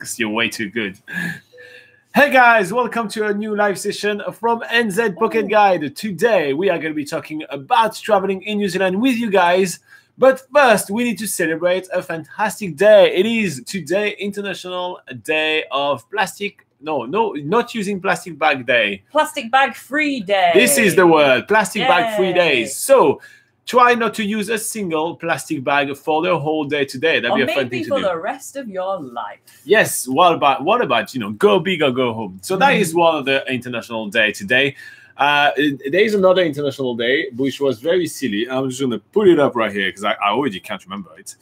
because you're way too good. Hey guys, welcome to a new live session from NZ Pocket Guide. Today we are going to be talking about traveling in New Zealand with you guys. But first, we need to celebrate a fantastic day. It is today International Day of Plastic. No, no, not using plastic bag day. Plastic bag free day. This is the word plastic bag free days. So try not to use a single plastic bag for the whole day today. That'd or be a fun thing to for do. the rest of your life. Yes. What about what about you know go big or go home? So that Mm. is one of the international day today. Uh, there is another international day which was very silly. I'm just gonna put it up right here because I, I already can't remember it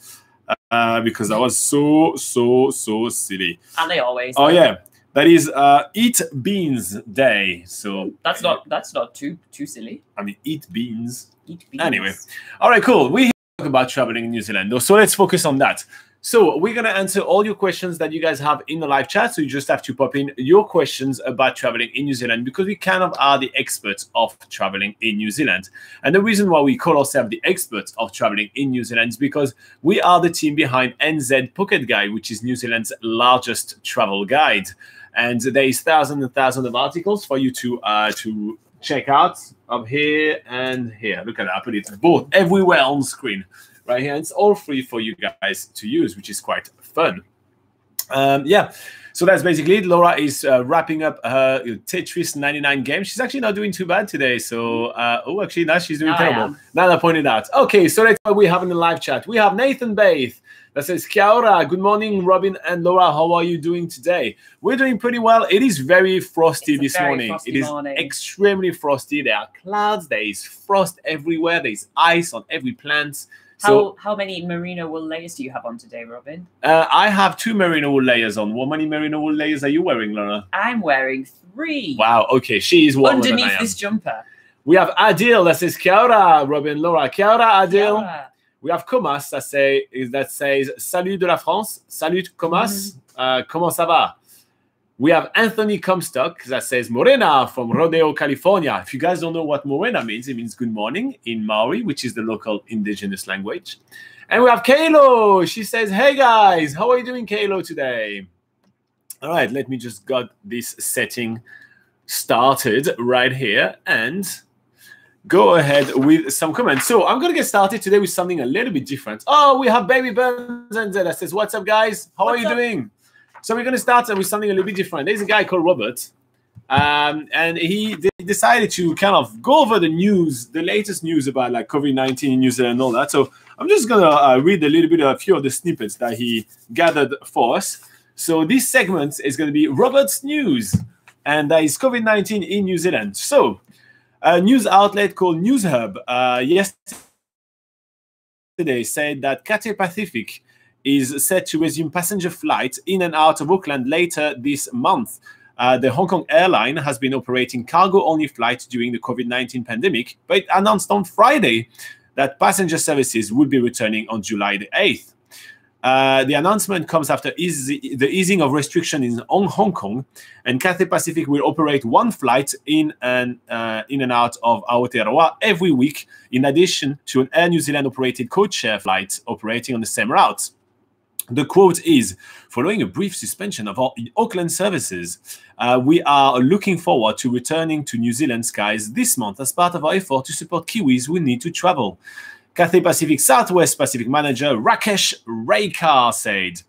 uh, because that was so so so silly. And they always. Oh yeah, that is uh, Eat Beans Day. So That's not that's not too too silly. I mean eat beans. Eat beans. Anyway. All right, cool. We talk about traveling in New Zealand, though, so let's focus on that. So we're gonna answer all your questions that you guys have in the live chat. So you just have to pop in your questions about traveling in New Zealand because we kind of are the experts of traveling in New Zealand. And the reason why we call ourselves the experts of traveling in New Zealand is because we are the team behind NZ Pocket Guide, which is New Zealand's largest travel guide. And there is thousands and thousands of articles for you to uh, to check out up here and here. Look at that. I put it both everywhere on screen right here. And it's all free for you guys to use, which is quite fun. Um, yeah. So that's basically it. Laura is uh, wrapping up her Tetris 99 game. She's actually not doing too bad today. So, uh, oh, actually, now she's doing terrible. am. Now I pointed out. Okay, so that's what we have in the live chat. We have Nathan Baith that says, Kia ora. Good morning, Robin and Laura. How are you doing today? We're doing pretty well. It is very frosty It's this very morning. frosty It is morning. extremely frosty. There are clouds. There is frost everywhere. There's ice on every plant. So How how many merino wool layers do you have on today, Robin? uh, I have two merino wool layers on. What many merino wool layers are you wearing, Laura? I'm wearing three. Wow. Okay, she is warmer I Underneath this jumper. We have Adil that says Kia ora, Robin, Laura. Kia ora, Adil. Yeah. We have Comas that say that says Salut de la France. Salut Comas. Uh, comment ça va? We have Anthony Comstock that says Morena from Rodeo, California. If you guys don't know what Morena means, it means good morning in Maori, which is the local indigenous language. And we have Kalo. She says, Hey guys, how are you doing, Kalo, today? All right, let me just got this setting started right here and go ahead with some comments. So I'm gonna get started today with something a little bit different. Oh, we have Baby Burns and that says, "What's up, guys? How What's are you up? doing?" So we're gonna start with something a little bit different. There's a guy called Robert, um, and he decided to kind of go over the news, the latest news about like COVID nineteen in New Zealand and all that. So I'm just gonna uh, read a little bit of a few of the snippets that he gathered for us. So this segment is going to be Robert's news, and that is COVID nineteen in New Zealand. So a news outlet called NewsHub uh, yesterday said that Cathay Pacific is set to resume passenger flights in and out of Auckland later this month. Uh, the Hong Kong airline has been operating cargo-only flights during the COVID-19 pandemic, but announced on Friday that passenger services would be returning on July the 8th. Uh, the announcement comes after easy, the easing of restrictions in Hong Kong, and Cathay Pacific will operate one flight in and uh, in and out of Aotearoa every week, in addition to an Air New Zealand operated codeshare flight operating on the same route. The quote is Following a brief suspension of our Auckland services, uh, we are looking forward to returning to New Zealand skies this month as part of our effort to support Kiwis who need to travel. Cathay Pacific Southwest Pacific manager Rakesh Raykar said.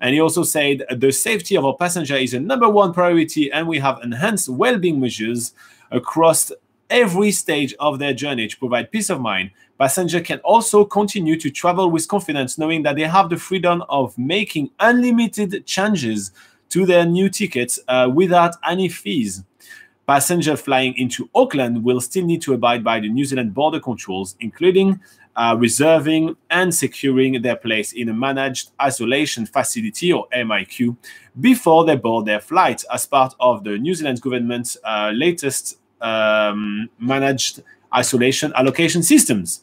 And he also said the safety of our passenger is a number one priority, and we have enhanced well being measures across every stage of their journey to provide peace of mind. Passenger can also continue to travel with confidence, knowing that they have the freedom of making unlimited changes to their new tickets uh, without any fees. Passenger flying into Auckland will still need to abide by the New Zealand border controls, including uh, reserving and securing their place in a managed isolation facility or MIQ before they board their flight as part of the New Zealand government's uh, latest um, managed isolation allocation systems.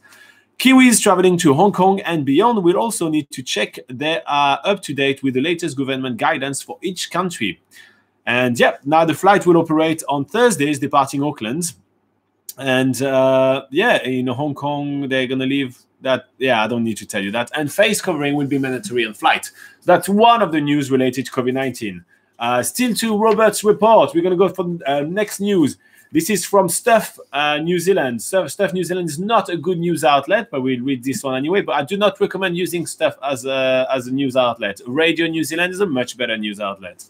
Kiwis traveling to Hong Kong and beyond will also need to check they are up to date with the latest government guidance for each country. And yeah, now the flight will operate on Thursdays departing Auckland. And uh, yeah, in Hong Kong, they're to leave That yeah, I don't need to tell you that. And face covering will be mandatory on flight. That's one of the news related to COVID nineteen. Uh, still to Robert's report. We're to go for uh, next news. This is from Stuff uh, New Zealand. Stuff, Stuff New Zealand is not a good news outlet, but we'll read this one anyway. But I do not recommend using Stuff as a, as a news outlet. Radio New Zealand is a much better news outlet.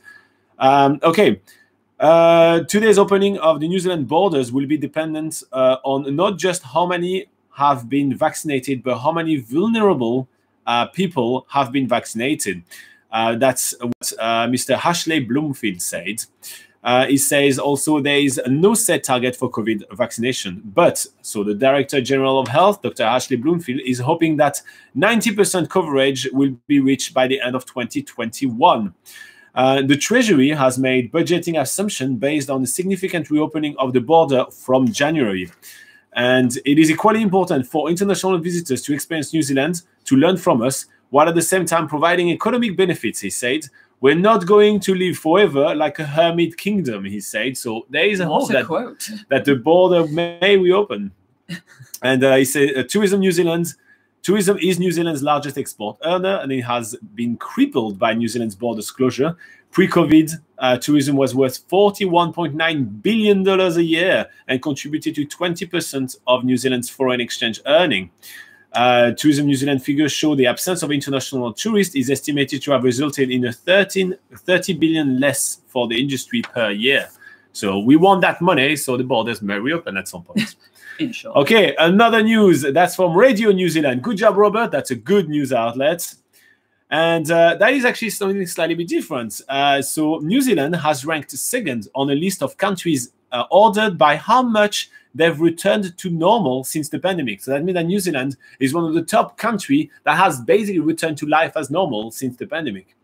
Um, okay. Uh, today's opening of the New Zealand borders will be dependent uh, on not just how many have been vaccinated, but how many vulnerable uh, people have been vaccinated. Uh, that's what uh, Mr. Ashley Bloomfield said. Uh, he says also there is no set target for COVID vaccination. But so the Director General of Health, Dr. Ashley Bloomfield, is hoping that 90% coverage will be reached by the end of 2021. Uh, the Treasury has made budgeting assumption based on the significant reopening of the border from January. And it is equally important for international visitors to experience New Zealand, to learn from us, while at the same time providing economic benefits, he said. We're not going to live forever like a hermit kingdom, he said. So there is a What hope a that, quote. that the border may reopen. and uh, he said, uh, Tourism New Zealand, tourism is New Zealand's largest export earner, and it has been crippled by New Zealand's borders closure. Pre-COVID, uh, tourism was worth $41.9 billion a year and contributed to 20% of New Zealand's foreign exchange earning. Uh, Tourism New Zealand figures show the absence of international tourists is estimated to have resulted in a 13, 30 billion less for the industry per year. So we want that money, so the borders may reopen at some point. In short. Okay, another news that's from Radio New Zealand. Good job, Robert. That's a good news outlet. And uh, that is actually something slightly bit different. Uh, so, New Zealand has ranked second on a list of countries uh, ordered by how much they've returned to normal since the pandemic. So, that means that New Zealand is one of the top country that has basically returned to life as normal since the pandemic.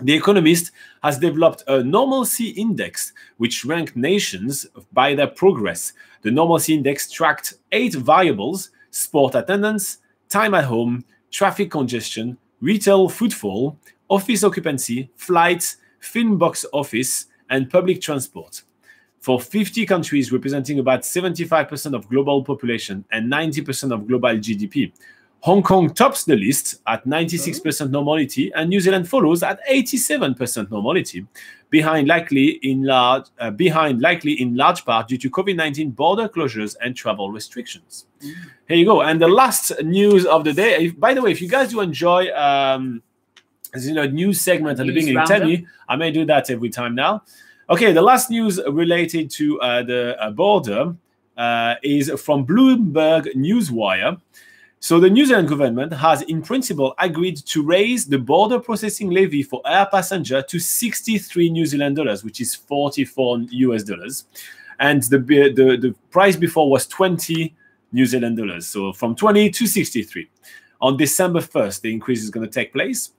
The Economist has developed a normalcy index which ranked nations by their progress. The normalcy index tracked eight variables sport attendance, time at home, traffic congestion, retail footfall, office occupancy, flights, film box office, and public transport. For 50 countries representing about 75% of global population and 90% of global GDP, Hong Kong tops the list at 96% normality, and New Zealand follows at 87% normality, behind likely in large uh, behind likely in large part due to COVID-19 border closures and travel restrictions. Here you go. And the last news of the day. If, by the way, if you guys do enjoy um, you know, news segment at the beginning, tell me. I may do that every time now. Okay, the last news related to uh, the uh, border uh, is from Bloomberg Newswire. So the New Zealand government has, in principle, agreed to raise the border processing levy for air passenger to 63 New Zealand dollars, which is 44 US dollars, and the the, the price before was 20 New Zealand dollars. So from 20 to 63. On December 1st, the increase is going to take place.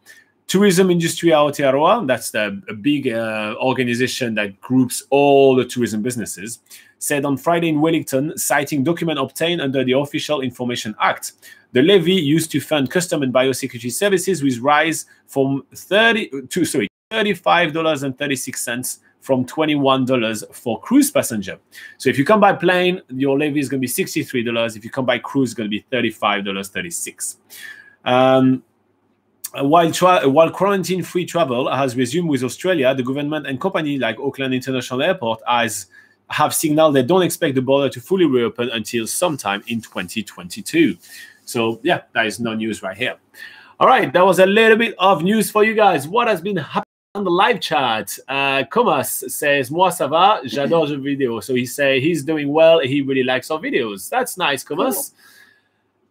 Tourism Industry Aotearoa, that's the, a big uh, organization that groups all the tourism businesses, said on Friday in Wellington, citing document obtained under the Official Information Act. The levy used to fund custom and biosecurity services will rise from 30 to sorry $35.36 from $21 for cruise passenger. So if you come by plane, your levy is going to be $63. If you come by cruise, it's going to be $35.36. Um, while, tra- while quarantine-free travel has resumed with Australia, the government and company like Auckland International Airport has have signaled they don't expect the border to fully reopen until sometime in 2022. So yeah, that is no news right here. All right, that was a little bit of news for you guys. What has been happening on the live chat? Uh, Comas says, "Moi ça va, j'adore the video." So he say he's doing well. He really likes our videos. That's nice, Comas.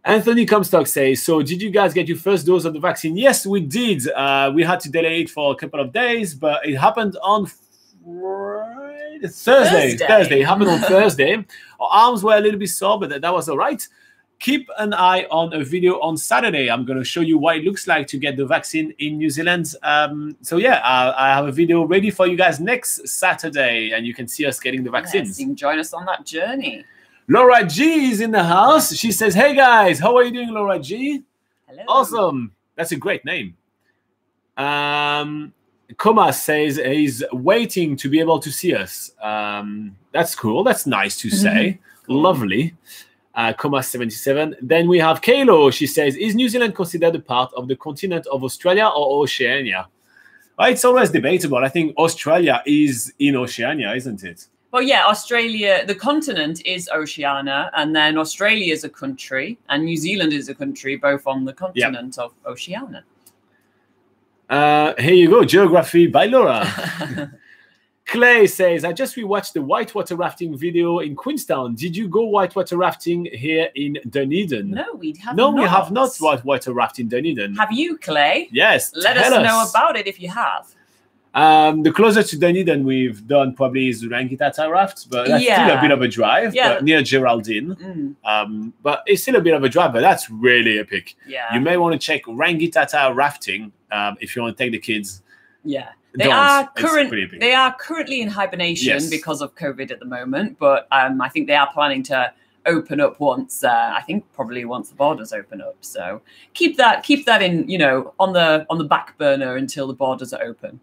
Anthony Comstock says, "So did you guys get your first dose of the vaccine?" Yes, we did. Uh, we had to delay it for a couple of days, but it happened on Friday, Thursday. Thursday. Thursday. It happened on Thursday. Our arms were a little bit sore, but that, that was all right. Keep an eye on a video on Saturday. I'm going to show you what it looks like to get the vaccine in New Zealand. Um, so yeah, I, I have a video ready for you guys next Saturday, and you can see us getting the vaccines. Yes, you can join us on that journey. Laura G is in the house. She says, "Hey guys, how are you doing, Laura G?" Hello. Awesome. That's a great name. Um, Koma says he's waiting to be able to see us. Um, that's cool. That's nice to say. Cool. Lovely. Uh, comma 77. Then we have Kalo. She says, Is New Zealand considered a part of the continent of Australia or Oceania? Well, it's always debatable. I think Australia is in Oceania, isn't it? Well, yeah, Australia, the continent is Oceania, and then Australia is a country, and New Zealand is a country, both on the continent of Oceania. Uh, here you go, geography by Laura. Clay says, I just rewatched the whitewater rafting video in Queenstown. Did you go whitewater rafting here in Dunedin? No, we have No, not. No, we have not whitewater rafting in Dunedin. Have you, Clay? yes. Let us tell know about it if you have. Um, the closest to Dunedin we've done probably is Rangitata Raft, but that's still a bit of a drive. Yeah. But near Geraldine. Mm, Um, but it's still a bit of a drive, but that's really epic. yeah, You may want to check Rangitata Rafting um, if you want to take the kids. yeah. They Don't. are current. They are currently in hibernation Yes. because of COVID at the moment, but um, I think they are planning to open up once. Uh, I think probably once the borders open up. So keep that keep that in you know on the on the back burner until the borders are open.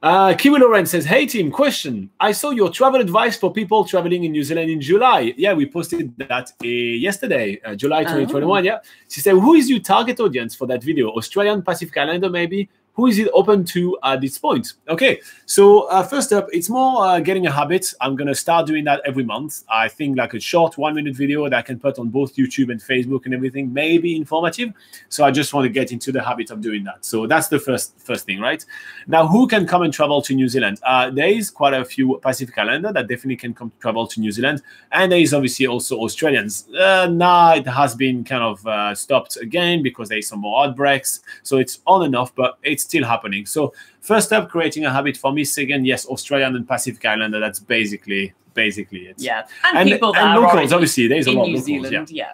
Uh, Kiwi Loren says, Hey team, question. I saw your travel advice for people traveling in New Zealand in July. Yeah, we posted that uh, yesterday, uh, July 2021. Yeah. She said, Who is your target audience for that video? Australian, Pacific Islander, maybe? Who is it open to at this point? Okay, so uh, first up, it's more uh, getting a habit. I'm to start doing that every month. I think like a short one minute video that I can put on both YouTube and Facebook and everything may be informative. So I just want to get into the habit of doing that. So that's the first first thing, right? Now, who can come and travel to New Zealand? Uh, there is quite a few Pacific Islander that definitely can come travel to New Zealand, and there is obviously also Australians. Uh, now it has been kind of uh, stopped again because there is some more outbreaks, so it's on and off, but it's still happening. So first step, creating a habit for me. Second, yes, Australian and Pacific Islander. That's basically basically it. Yeah, and, And, people and locals, obviously, there's a lot of New locals. Zealand. Yeah.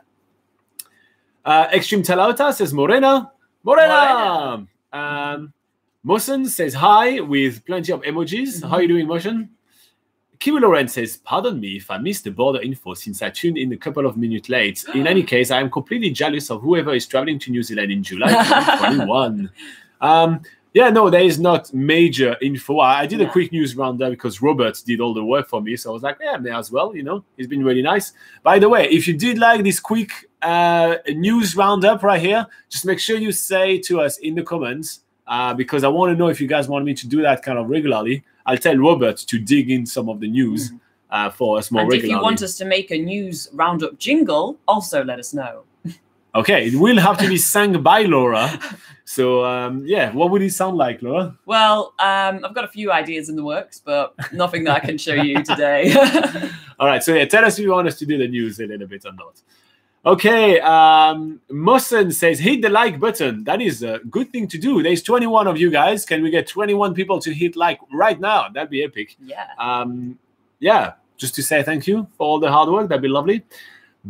Uh, Extreme Talauta says Morena. Morena. Um, Motion says hi with plenty of emojis. Mm-hmm. How are you doing, Motion? Kiwi Loren says, Pardon me if I missed the border info since I tuned in a couple of minutes late. In any case, I am completely jealous of whoever is traveling to New Zealand in July 2021. Um, yeah, no, there is not major info. I, I did a quick news roundup because Robert did all the work for me. So I was like, yeah, may as well, you know, it's been really nice. By the way, if you did like this quick uh, news roundup right here, just make sure you say to us in the comments uh, because I want to know if you guys want me to do that kind of regularly. I'll tell Robert to dig in some of the news uh, for us more Mm-hmm. and if you want us to make a news roundup jingle, also let us know. Okay, it will have to be sang by Laura. So um, yeah, what would it sound like, Laura? Well, um, I've got a few ideas in the works, but nothing that I can show you today. All right, so yeah, tell us if you want us to do the news a little bit or not. Okay, um, Mossen says hit the like button. That is a good thing to do. There's 21 of you guys. Can we get 21 people to hit like right now? That'd be epic. yeah. Um, yeah, just to say thank you for all the hard work. That'd be lovely.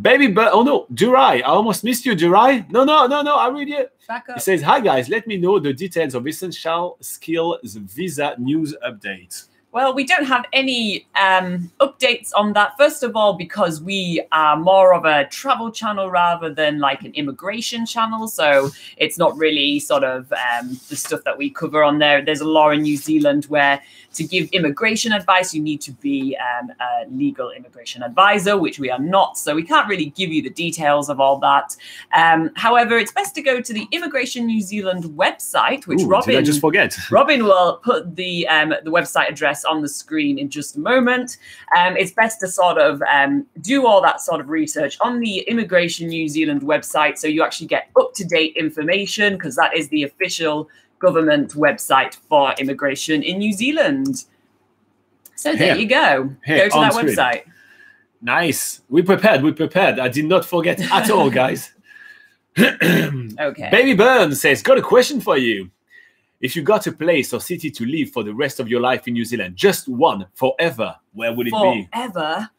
Baby, but oh no, Jurai, I almost missed you, Jurai. No, no, no, no. I read it. Back up. says, "Hi guys, let me know the details of essential skills visa news update." Well, we don't have any um, updates on that. First of all, because we are more of a travel channel rather than like an immigration channel. So it's not really sort of um, the stuff that we cover on there. There's a law in New Zealand where to give immigration advice, you need to be um, a legal immigration advisor, which we are not. So we can't really give you the details of all that. Um, however, it's best to go to the Immigration New Zealand website, which Ooh, Robin just forget? Robin will put the um, the website address on the screen in just a moment. Um, it's best to sort of um, do all that sort of research on the Immigration New Zealand website so you actually get up to date information because that is the official government website for immigration in New Zealand. So there Here. you go. Here, go to that screen. website. Nice. We prepared. We prepared. I did not forget at all, guys. Okay. Baby Burn says, "Got a question for you. If you got a place or city to live for the rest of your life in New Zealand, just one, forever, where would it be?" Forever.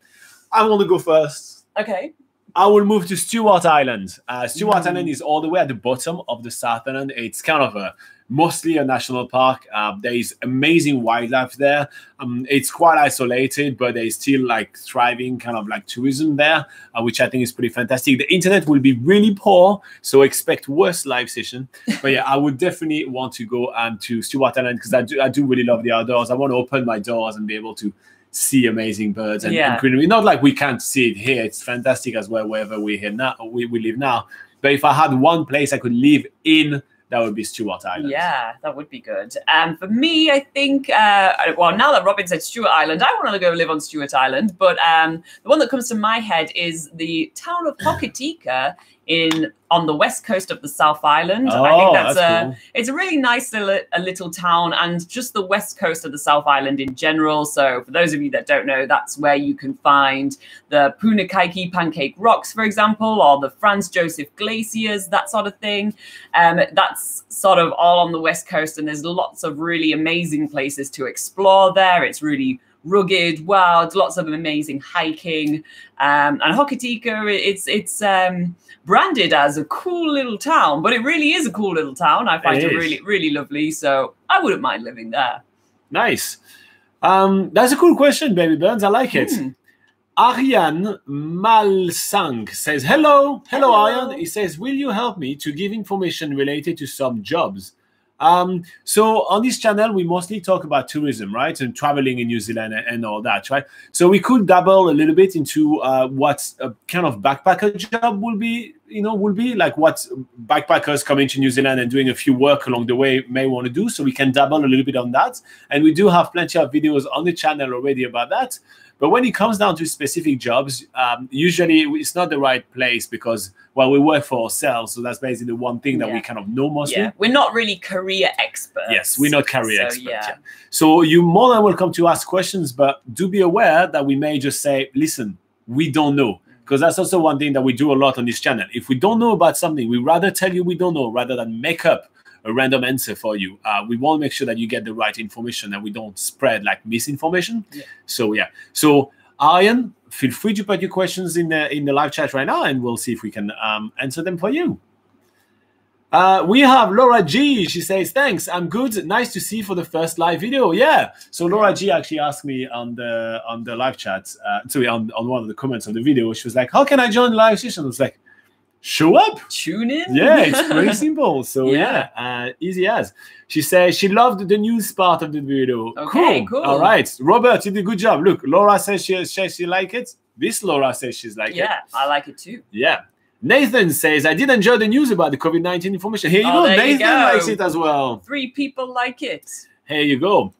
I want to go first. Okay. I will move to Stewart Island. Uh, Stewart Mm. Island is all the way at the bottom of the South Island. It's kind of a mostly a national park. Uh, there is amazing wildlife there. Um, it's quite isolated, but there is still like thriving kind of like tourism there, uh, which I think is pretty fantastic. The internet will be really poor, so expect worse live session. But yeah, I would definitely want to go um, to Stewart Island because I do, I do really love the outdoors. I want to open my doors and be able to see amazing birds and, Yeah. and greenery. Not like we can't see it here; it's fantastic as well wherever we're here now we, we live now. But if I had one place I could live in, that would be Stewart Island. Yeah, that would be good. Um, for me, I think, uh, well, now that Robin said Stewart Island, I want to go live on Stewart Island. But um, the one that comes to my head is the town of Hokitika in on the west coast of the South Island. I Oh, think that's, that's a cool. it's a really nice little, a little town and just the west coast of the South Island in general. So for those of you that don't know, that's where you can find the Punakaiki Pancake Rocks, for example, or the Franz Josef Glaciers, that sort of thing. Um, that's sort of all on the west coast, and there's lots of really amazing places to explore there. It's really rugged, wild, lots of amazing hiking. Um, and Hokitika, it's it's um, branded as a cool little town, but it really is a cool little town. I find It it, really really lovely, so I wouldn't mind living there. Nice. Um, that's a cool question, baby burns. I like it. Hmm. Ariane Malsang says, Hello, hello, Hello. Ariane. He says, Will you help me to give information related to some jobs? Um, so on this channel, we mostly talk about tourism, right? And traveling in New Zealand and, and all that, right? So we could dabble a little bit into uh, what a kind of backpacker job will be, you know, will be like what backpackers coming to New Zealand and doing a few work along the way may want to do. So we can dabble a little bit on that. And we do have plenty of videos on the channel already about that. But when it comes down to specific jobs, um, usually it's not the right place because, well, we work for ourselves. So that's basically the one thing that we kind of know mostly. Yeah, we're not really career experts. Yes, we're not career So, experts. yeah. yeah. So you're more than welcome to ask questions, but do be aware that we may just say, listen, we don't know. Because that's also one thing that we do a lot on this channel. If we don't know about something, we rather tell you we don't know rather than make up a random answer for you. Uh, we want to make sure that you get the right information and we don't spread like misinformation. Yeah. So yeah. So Arian, feel free to put your questions in the in the live chat right now, and we'll see if we can um, answer them for you. Uh, we have Laura G. She says, "Thanks, I'm good. Nice to see for the first live video." Yeah. So Laura G actually asked me on the on the live chat, uh, sorry, on, on one of the comments on the video. She was like, "How can I join the live session?" I was like, "Show up." Tune in. Yeah, it's pretty simple. So Yeah. yeah, uh, easy as. She says she loved the news part of the video. Okay, cool. All right, Robert, you did a good job. Look, Laura says she says she like it. This Laura says she's like it. yeah, I like it too. Yeah. Nathan says, I did enjoy the news about the COVID 19 information. Here you Oh, go. there you Nathan go. likes it as well. Three people like it. Here you go.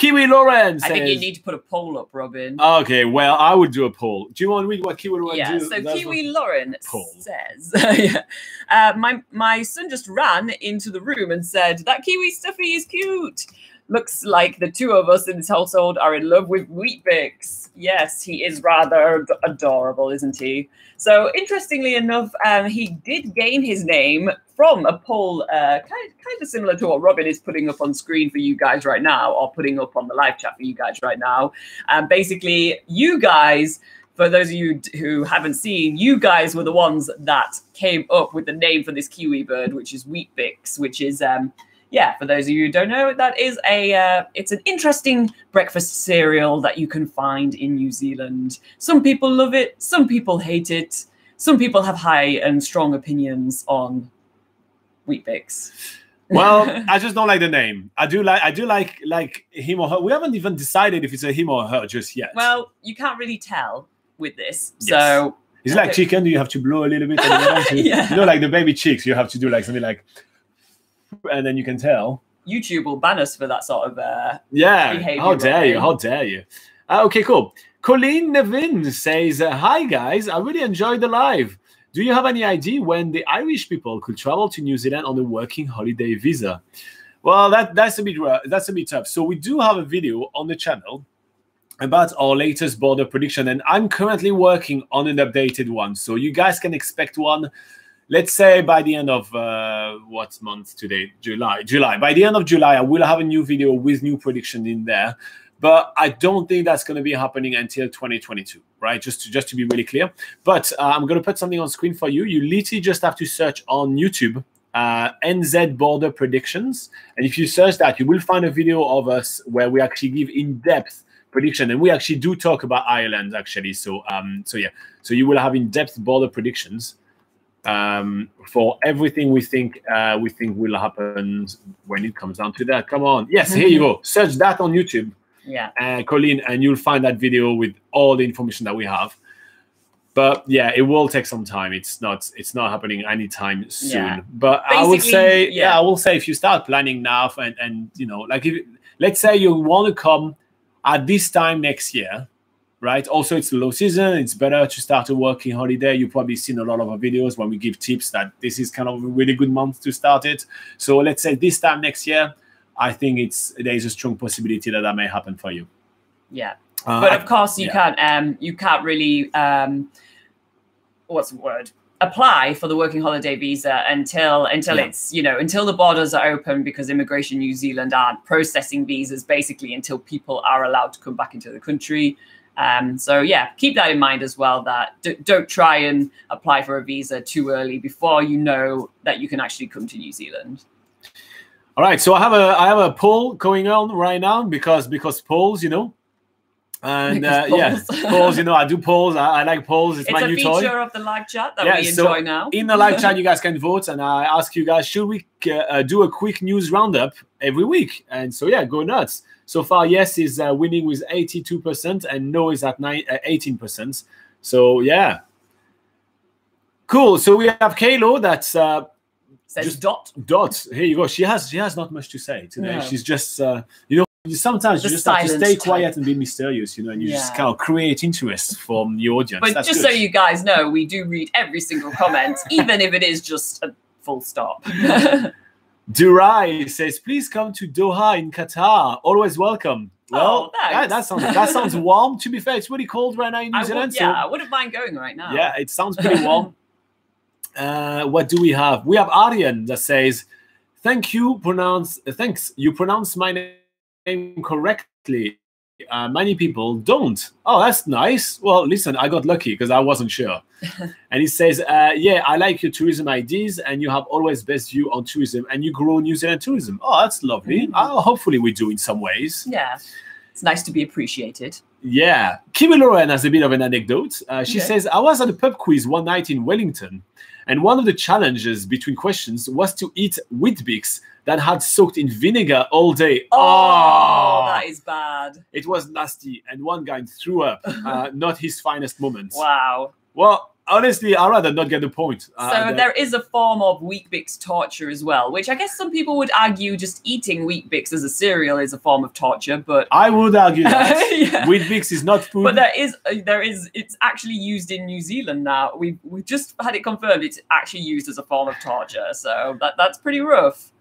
Kiwi Lauren I think you need to put a poll up, Robin. Okay, well, I would do a poll. Do you want to read what Kiwi Lauren yeah, do? so? Kiwi Lauren Poll. says, yeah, uh, my my son just ran into the room and said that Kiwi Stuffy is cute. Looks like the two of us in this household are in love with Weet-Bix. Yes, he is rather adorable, isn't he? So interestingly enough, um, he did gain his name from a poll, uh, kind kind of similar to what Robin is putting up on screen for you guys right now, or putting up on the live chat for you guys right now. Um, basically, you guys for those of you who haven't seen, you guys were the ones that came up with the name for this kiwi bird, which is Weet-Bix, which is um yeah, for those of you who don't know, that is a uh, it's an interesting breakfast cereal that you can find in New Zealand. Some people love it, some people hate it, some people have high and strong opinions on Weet-Bix. well, I just don't like the name. I do like I do like like him or her. We haven't even decided if it's a him or her just yet. well, you can't really tell with this, Yes. so it's like chicken. You have to blow a little bit. And you, to- Yeah. you know, like the baby chicks. You have to do like something like, and then you can tell. YouTube will ban us for that sort of uh, Yeah. behavior How dare you? How dare you? Uh, okay, cool. Colleen Nevin says, uh, "Hi guys, I really enjoyed the live. Do you have any idea when the Irish people could travel to New Zealand on a working holiday visa?" Well, that that's a bit that's a bit tough. So we do have a video on the channel about our latest border prediction, and I'm currently working on an updated one. So you guys can expect one. Let's say by the end of uh, what month today? July. July. By the end of July, I will have a new video with new prediction in there. But I don't think that's going to be happening until 2022, right? Just to just to be really clear. But uh, I'm going to put something on screen for you. You literally just have to search on YouTube uh, NZ border predictions, and if you search that, you will find a video of us where we actually give in-depth prediction, and we actually do talk about Ireland actually. So um, so yeah, so you will have in-depth border predictions um, for everything we think uh, we think will happen when it comes down to that. Come on, yes, here you go. Search that on YouTube. Yeah. and Colleen, and you'll find that video with all the information that we have. But yeah, it will take some time. It's not it's not happening anytime soon. Yeah. But I would say, yeah. yeah. I will say if you start planning now and and you know, like if let's say you want to come at this time next year, right? Also, it's low season. It's better to start a working holiday. You've probably seen a lot of our videos when we give tips that this is kind of a really good month to start it. So let's say this time next year, I think it's there is a strong possibility that that may happen for you. Yeah. Uh, but of course you yeah. can't um you can't really um what's the word apply for the working holiday visa until until Yeah. it's you know until the borders are open because immigration new zealand aren't processing visas basically until people are allowed to come back into the country um, so yeah keep that in mind as well that don't try and apply for a visa too early before you know that you can actually come to new zealand All right, so I have a I have a poll going on right now because because polls, you know, and uh, Because yeah, polls. polls. You know, I do polls. I, I like polls. It's, it's my a new feature toy. of the live chat that Yeah, we so enjoy now In the live chat, you guys can vote, and I ask you guys, should we uh, uh, do a quick news roundup every week? And so yeah, go nuts. So far, yes is uh, winning with eighty-two percent, and no is at nine, uh, eighteen percent. So yeah, cool. So we have Kalo. That's uh, says just- dot Dot, here you go. She has she has not much to say today. No. She's just uh, you know sometimes you The just have to stay type. quiet and be mysterious, you know, and you just kind of create interest from the audience. But That's just good. so you guys know, we do read every single comment, even if it is just a full stop. Durai says, please come to Doha in Qatar. Always welcome. Well, Oh, yeah, that sounds that sounds warm. To be fair, it's really cold right now in New I Zealand. would, yeah, I wouldn't mind going right now. yeah, it sounds pretty warm. uh, what do we have? We have Aryan that says, "Thank you, pronounce thanks. You pronounce my name correctly. Uh, many people don't. Oh, that's nice. Well, listen, I got lucky because I wasn't sure. and he says, uh, "Yeah, I like your tourism ideas, and you have always best view on tourism, and you grow New Zealand tourism. Oh, that's lovely. Mm. Uh, hopefully, we do in some ways. Yeah. It's nice to be appreciated. Yeah. Kiwi Lauren has a bit of an anecdote. Uh, she Okay. says, I was at a pub quiz one night in Wellington, and one of the challenges between questions was to eat Weet-Bix that had soaked in vinegar all day. Oh, that is bad. It was nasty, and one guy threw up. Uh, not his finest moment. Wow. Well, honestly, I'd rather not get the point. Uh, So that- there is a form of Weet-Bix torture as well, which I guess some people would argue just eating Weet-Bix as a cereal is a form of torture, but I would argue that Yeah. Weet-Bix is not food. But there is, uh, there is, it's actually used in New Zealand now. We've we've just had it confirmed. It's actually used as a form of torture. So that that's pretty rough.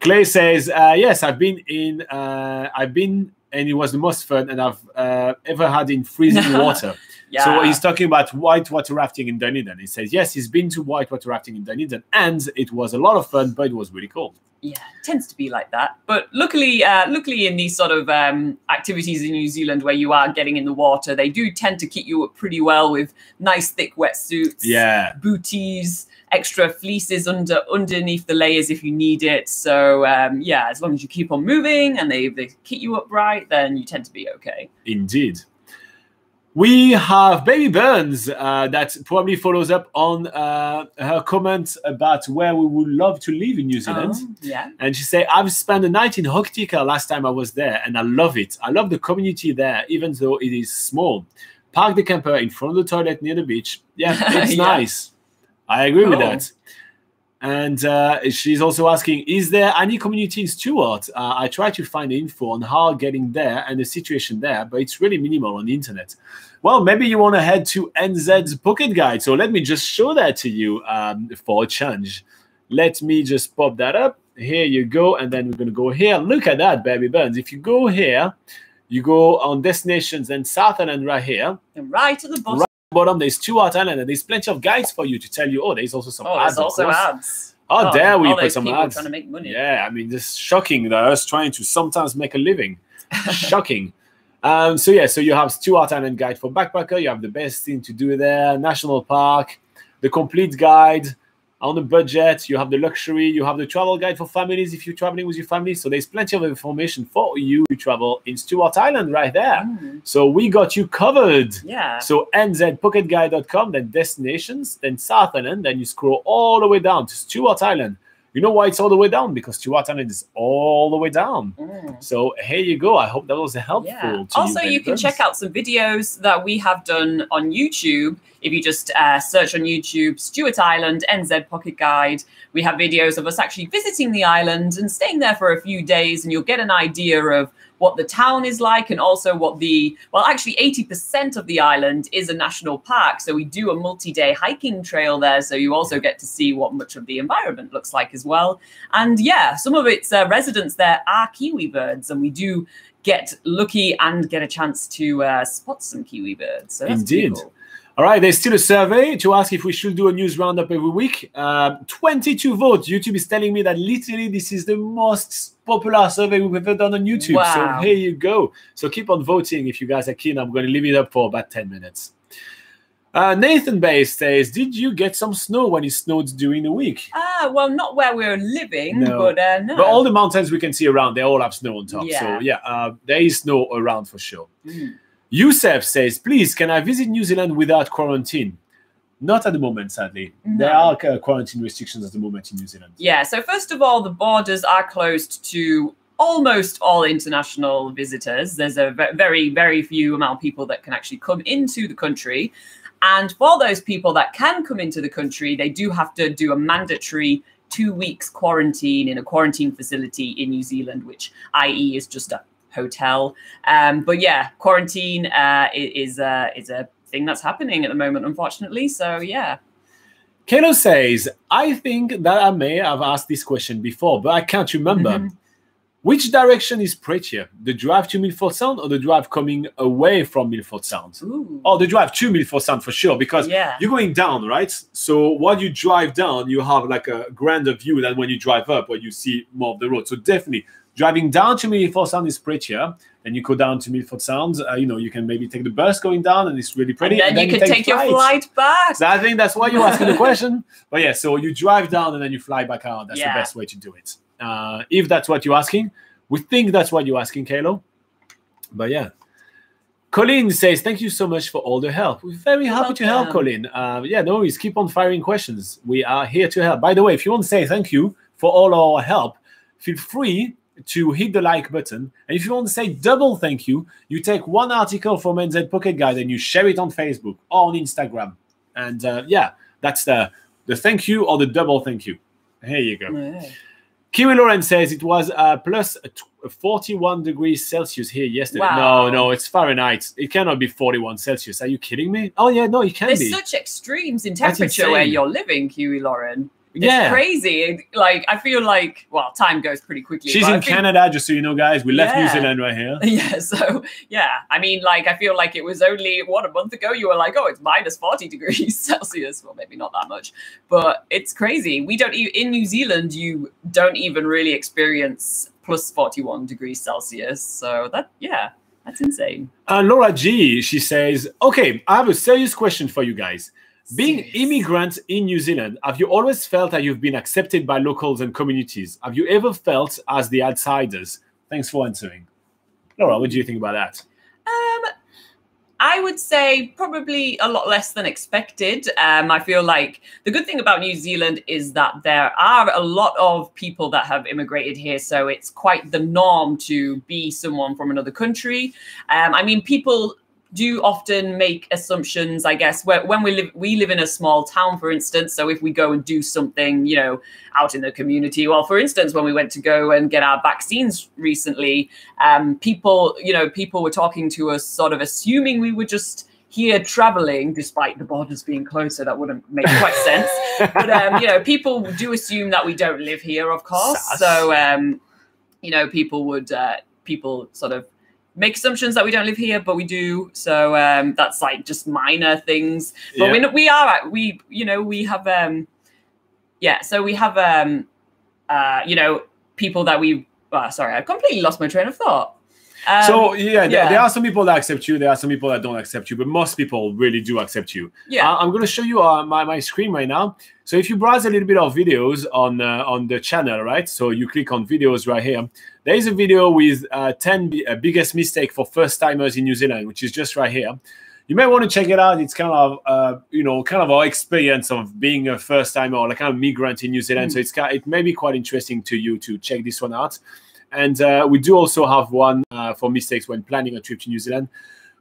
Clay says, uh, "Yes, I've been in. Uh, I've been, and it was the most fun, and I've uh, ever had in freezing water." Yeah. So he's talking about whitewater rafting in Dunedin. He says, "Yes, he's been to whitewater rafting in Dunedin, and it was a lot of fun, but it was really cold." yeah, it tends to be like that. But luckily, uh, luckily in these sort of um, activities in New Zealand where you are getting in the water, they do tend to keep you up pretty well with nice thick wetsuits. Yeah, booties, extra fleeces under underneath the layers if you need it. So um, yeah, as long as you keep on moving and they they keep you upright, then you tend to be okay. indeed. We have Baby Burns uh, that probably follows up on uh, her comment about where we would love to live in New Zealand. Oh, yeah. And she said, I've spent a night in Hokitika last time I was there, and I love it. I love the community there, even though it is small. Park the camper in front of the toilet near the beach. Yeah, it's Yeah. nice. I agree with that. And uh, she's also asking, is there any community in Stewart? Uh, I try to find info on how getting there and the situation there, but it's really minimal on the internet. Well, maybe you want to head to NZ's Pocket Guide. So let me just show that to you um, for a change. Let me just pop that up. Here you go. And then we're going to go here. Look at that, Baby Burns. If you go here, you go on destinations and South Island right here. And right at the bottom. Right. Bottom, there's Stewart Island, and there's plenty of guides for you to tell you. Oh, there's also some Oh, ads. also ads. How dare we put some ads? trying to make money. Yeah, I mean, this is shocking that us trying to sometimes make a living. shocking. Um, so yeah, so you have two Stewart Island Guide for backpacker. You have the best thing to do there, national park, the complete guide on a budget. You have the luxury. You have the travel guide for families if you're traveling with your family. So there's plenty of information for you to travel in Stewart Island right there. Mm, So we got you covered. yeah. So nzpocketguide.com, then destinations, then South Island, then you scroll all the way down to Stewart Island. You know why it's all the way down? Because Island is all the way down. Mm. So here you go. I hope that was helpful. Yeah. To Also, you, you can check out some videos that we have done on YouTube. If you just uh, search on YouTube, Stewart Island, NZ Pocket Guide, we have videos of us actually visiting the island and staying there for a few days, and you'll get an idea of what the town is like and also what the well actually 80% of the island is a national park so we do a multi-day hiking trail there so you also get to see what much of the environment looks like as well and yeah some of its uh, residents there are kiwi birds and we do get lucky and get a chance to uh, spot some kiwi birds so that's Indeed. cool. All right, there's still a survey to ask if we should do a news roundup every week. Uh, 22 votes. YouTube is telling me that literally this is the most popular survey we've ever done on YouTube. Wow. So here you go. So keep on voting if you guys are keen. I'm going to leave it up for about 10 minutes. Uh, Nathan Bay says, Did you get some snow when it snowed during the week? ah well not where we're living No. but uh, no But all the mountains we can see around, they all have snow on top. Yeah. So yeah, uh, there is snow around for sure. Mm. Yusef says, please, can I visit New Zealand without quarantine? Not at the moment, sadly. There are uh, quarantine restrictions at the moment in New Zealand. Yeah, so first of all, the borders are closed to almost all international visitors. There's a very, very few amount of people that can actually come into the country. And for those people that can come into the country, they do have to do a mandatory two weeks quarantine in a quarantine facility in New Zealand, which, i.e., is just a hotel. Um, but yeah, quarantine uh, is, uh, is a thing that's happening at the moment, unfortunately. So yeah. Kalo says, I think that I may have asked this question before, but I can't remember. Which direction is prettier, the drive to Milford Sound or the drive coming away from Milford Sound? Ooh. Oh, the drive to Milford Sound for sure, because yeah. you're going down, right? So while you drive down, you have like a grander view than when you drive up, where you see more of the road. So definitely, driving down to Milford Sound is prettier. Then you go down to Milford Sound. Uh, you know, you can maybe take the bus going down, and it's really pretty. and then, you can take, your flight. back. So I think that's why you're asking the question. But yeah, so you drive down and then you fly back out. That's Yeah. the best way to do it. Uh, if that's what you're asking, we think that's what you're asking, Kalo. But yeah. Colin says, Thank you so much for all the help. We're very You're happy to help, welcome. Colin. Uh, yeah, no worries. Keep on firing questions. We are here to help. By the way, if you want to say thank you for all our help, feel free to hit the like button. And if you want to say double thank you, you take one article from NZ Pocket Guide and you share it on Facebook or on Instagram. And uh, yeah, that's the, the thank you or the double thank you. Here you go. Yeah. Kiwi Lauren says it was uh, 41 degrees Celsius here yesterday. Wow. No, no, it's Fahrenheit. It cannot be 41 Celsius. Are you kidding me? Oh, yeah, no, it can There's be. such extremes in temperature where you're living, Kiwi Lauren. It's yeah. crazy. Like I feel like well, time goes pretty quickly. She's in think- Canada, just so you know, guys. We left New Zealand right here. Yeah, so yeah, I mean, like I feel like it was only what a month ago. You were like, oh, it's minus forty degrees Celsius. Well, maybe not that much, but it's crazy. We don't e- in New Zealand. You don't even really experience plus forty-one degrees Celsius. So that yeah, that's insane. And Laura G, she says, okay, I have a serious question for you guys. Being immigrants in New Zealand, have you always felt that you've been accepted by locals and communities? Have you ever felt as the outsiders? Thanks for answering. Laura, what do you think about that? Um, I would say probably a lot less than expected. Um, I feel like the good thing about New Zealand is that there are a lot of people that have immigrated here, so it's quite the norm to be someone from another country. Um, I mean, people do often make assumptions i guess where, when we live we live in a small town for instance so if we go and do something you know out in the community well for instance when we went to go and get our vaccines recently um, people you know people were talking to us sort of assuming we were just here traveling despite the borders being closed so that wouldn't make quite sense but um, you know people do assume that we don't live here of course Sus. so um, you know people would uh, people sort of make assumptions that we don't live here, but we do. So um, that's like just minor things. But Yeah. we we are we you know we have um yeah. So we have um uh you know people that we. Uh, sorry, I completely lost my train of thought. Um, so yeah, there, yeah. there are some people that accept you. There are some people that don't accept you, but most people really do accept you. yeah, Uh, I'm going to show you uh, my, my screen right now. So if you browse a little bit of videos on uh, on the channel, right? So you click on videos right here. There is a video with uh, 10 bi- uh, biggest mistake for first timers in New Zealand, which is just right here. you may want to check it out. It's kind of uh, you know kind of our experience of being a first timer or like kind of migrant in New Zealand. Mm. So it's kind it may be quite interesting to you to check this one out. And uh, we do also have one uh, for mistakes when planning a trip to New Zealand.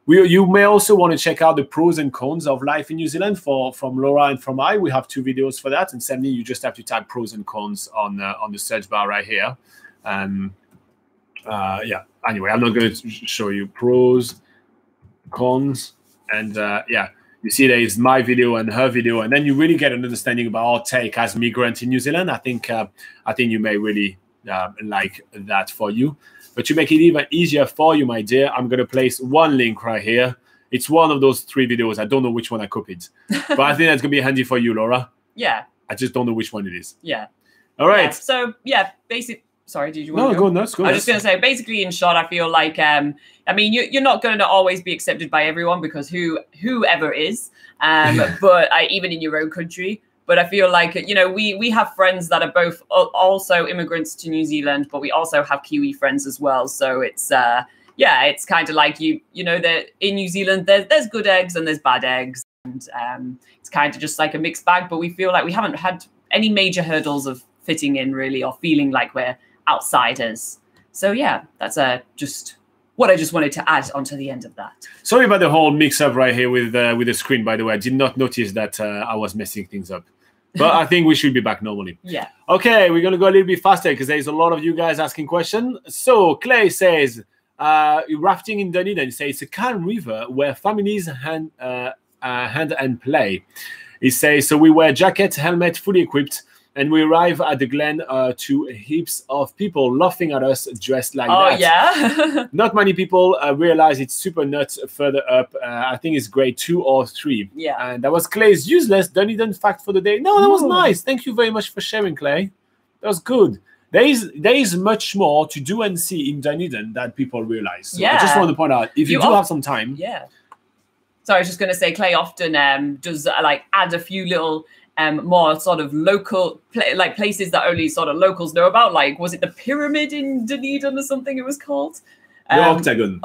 We, you may also want to check out the pros and cons of life in New Zealand for from Laura and from I. We have two videos for that, and suddenly you just have to type pros and cons on uh, on the search bar right here. Um, uh, yeah. Anyway, I'm not going to show you pros, cons, and uh, yeah, you see there is my video and her video, and then you really get an understanding about our take as migrant in New Zealand. I think uh, I think you may really uh, like that for you. But to make it even easier for you, my dear, I'm going to place one link right here. It's one of those three videos. I don't know which one I copied, but I think that's going to be handy for you, Laura. Yeah, I just don't know which one it is. yeah. All right. Yeah, So yeah, basic. Sorry, did you No, want to go nuts. Go I was just going to say, basically, in short, I feel like, um, I mean, you, you're not going to always be accepted by everyone because who whoever is, um, but I, even in your own country. But I feel like you know we we have friends that are both also immigrants to New Zealand, but we also have Kiwi friends as well. So it's uh, yeah, it's kind of like you you know that in New Zealand there's there's good eggs and there's bad eggs, and um, it's kind of just like a mixed bag. But we feel like we haven't had any major hurdles of fitting in really or feeling like we're outsiders. So yeah, that's uh, just what I just wanted to add onto the end of that. Sorry about the whole mix-up right here with uh, with the screen. By the way, I did not notice that uh, I was messing things up, but I think we should be back normally. Yeah. Okay, we're gonna go a little bit faster because there's a lot of you guys asking questions. So Clay says, uh, rafting in Dunedin. Says it's a calm river where families hand uh, uh, hand and play. He says so. We wear jacket, helmet, fully equipped. And we arrive at the glen uh, to heaps of people laughing at us dressed like oh that. yeah. Not many people uh, realize it's super nuts further up. Uh, I think it's grade two or three. yeah. And that was Clay's useless Dunedin fact for the day. No, that was Ooh. nice. Thank you very much for sharing, Clay. That was good. There is there is much more to do and see in Dunedin than people realize. So I just want to point out if you, You do have some time, Yeah. So I was just going to say, Clay often um, does uh, like add a few little um, more sort of local, like places that only sort of locals know about. Like, was it the pyramid in Dunedin or something? It was called. the Um, octagon.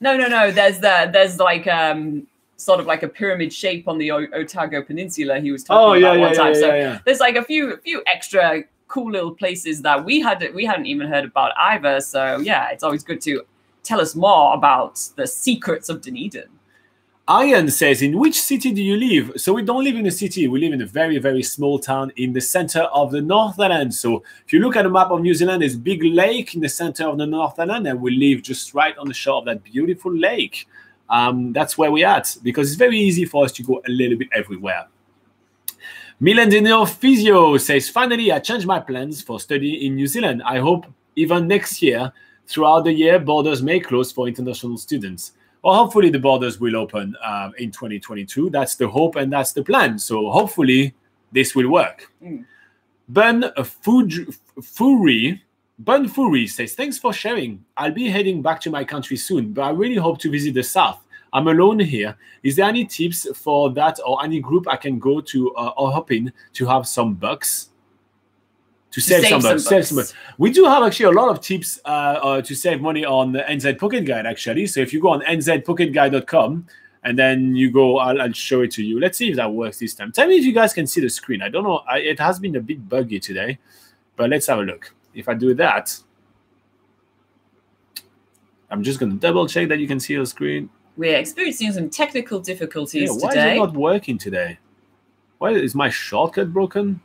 no, no, no. There's the there's like um sort of like a pyramid shape on the o- Otago Peninsula. He was talking Oh yeah, about yeah, one yeah, time. yeah, so yeah. there's like a few a few extra cool little places that we had we hadn't even heard about either. So yeah, it's always good to tell us more about the secrets of Dunedin. Ian says, In which city do you live? So we don't live in a city. We live in a very, very small town in the center of the North Island. So if you look at a map of New Zealand, there's a big lake in the center of the North Island, and we live just right on the shore of that beautiful lake. Um, that's where we're at because it's very easy for us to go a little bit everywhere. Milan Milandino Physio says, Finally, I changed my plans for study in New Zealand. I hope even next year, throughout the year, borders may close for international students. Well, hopefully the borders will open um, in 2022. That's the hope and that's the plan. So hopefully this will work. Mm. Bun Fuj- Fury, Bun Fury says, thanks for sharing. I'll be heading back to my country soon, but I really hope to visit the South. I'm alone here. Is there any tips for that or any group I can go to uh, or hop in to have some bucks? To save, save some some bucks. Save some bucks. We do have actually a lot of tips uh, uh, to save money on the NZ Pocket Guide, actually. So if you go on nzpocketguide.com and then you go, I'll, I'll show it to you. Let's see if that works this time. Tell me if you guys can see the screen. I don't know. I, it has been a bit buggy today, but let's have a look. If I do that, I'm just going to double check that you can see the screen. We're experiencing some technical difficulties Yeah, why is it not working today? Why is my shortcut broken?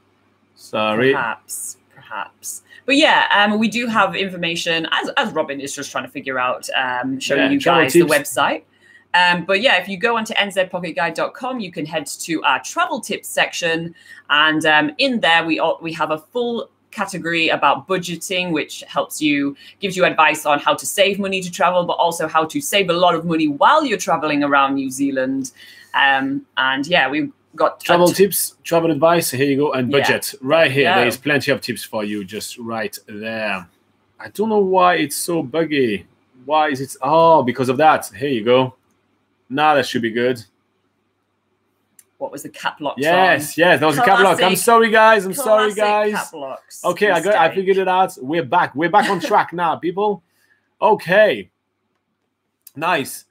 Sorry. Perhaps, perhaps. But yeah, um, we do have information as, as Robin is just trying to figure out, um, showing Yeah, you guys the website. Um, but yeah, if you go onto nzpocketguide.com, you can head to our travel tips section, and um, in there we all, we have a full category about budgeting, which helps you gives you advice on how to save money to travel, but also how to save a lot of money while you're traveling around New Zealand. Um, and yeah, we've got Travel t- tips, travel advice. Here you go, and Yeah. budget right here. Yeah. There is plenty of tips for you, just right there. I don't know why it's so buggy. Why is it? Oh, because of that. Here you go. Now that should be good. what was the cap lock? Yes, yes, that was a cap lock. I'm sorry, guys. I'm sorry, guys. Okay, I got. I figured it out. We're back. We're back on track now, people. Okay. Nice.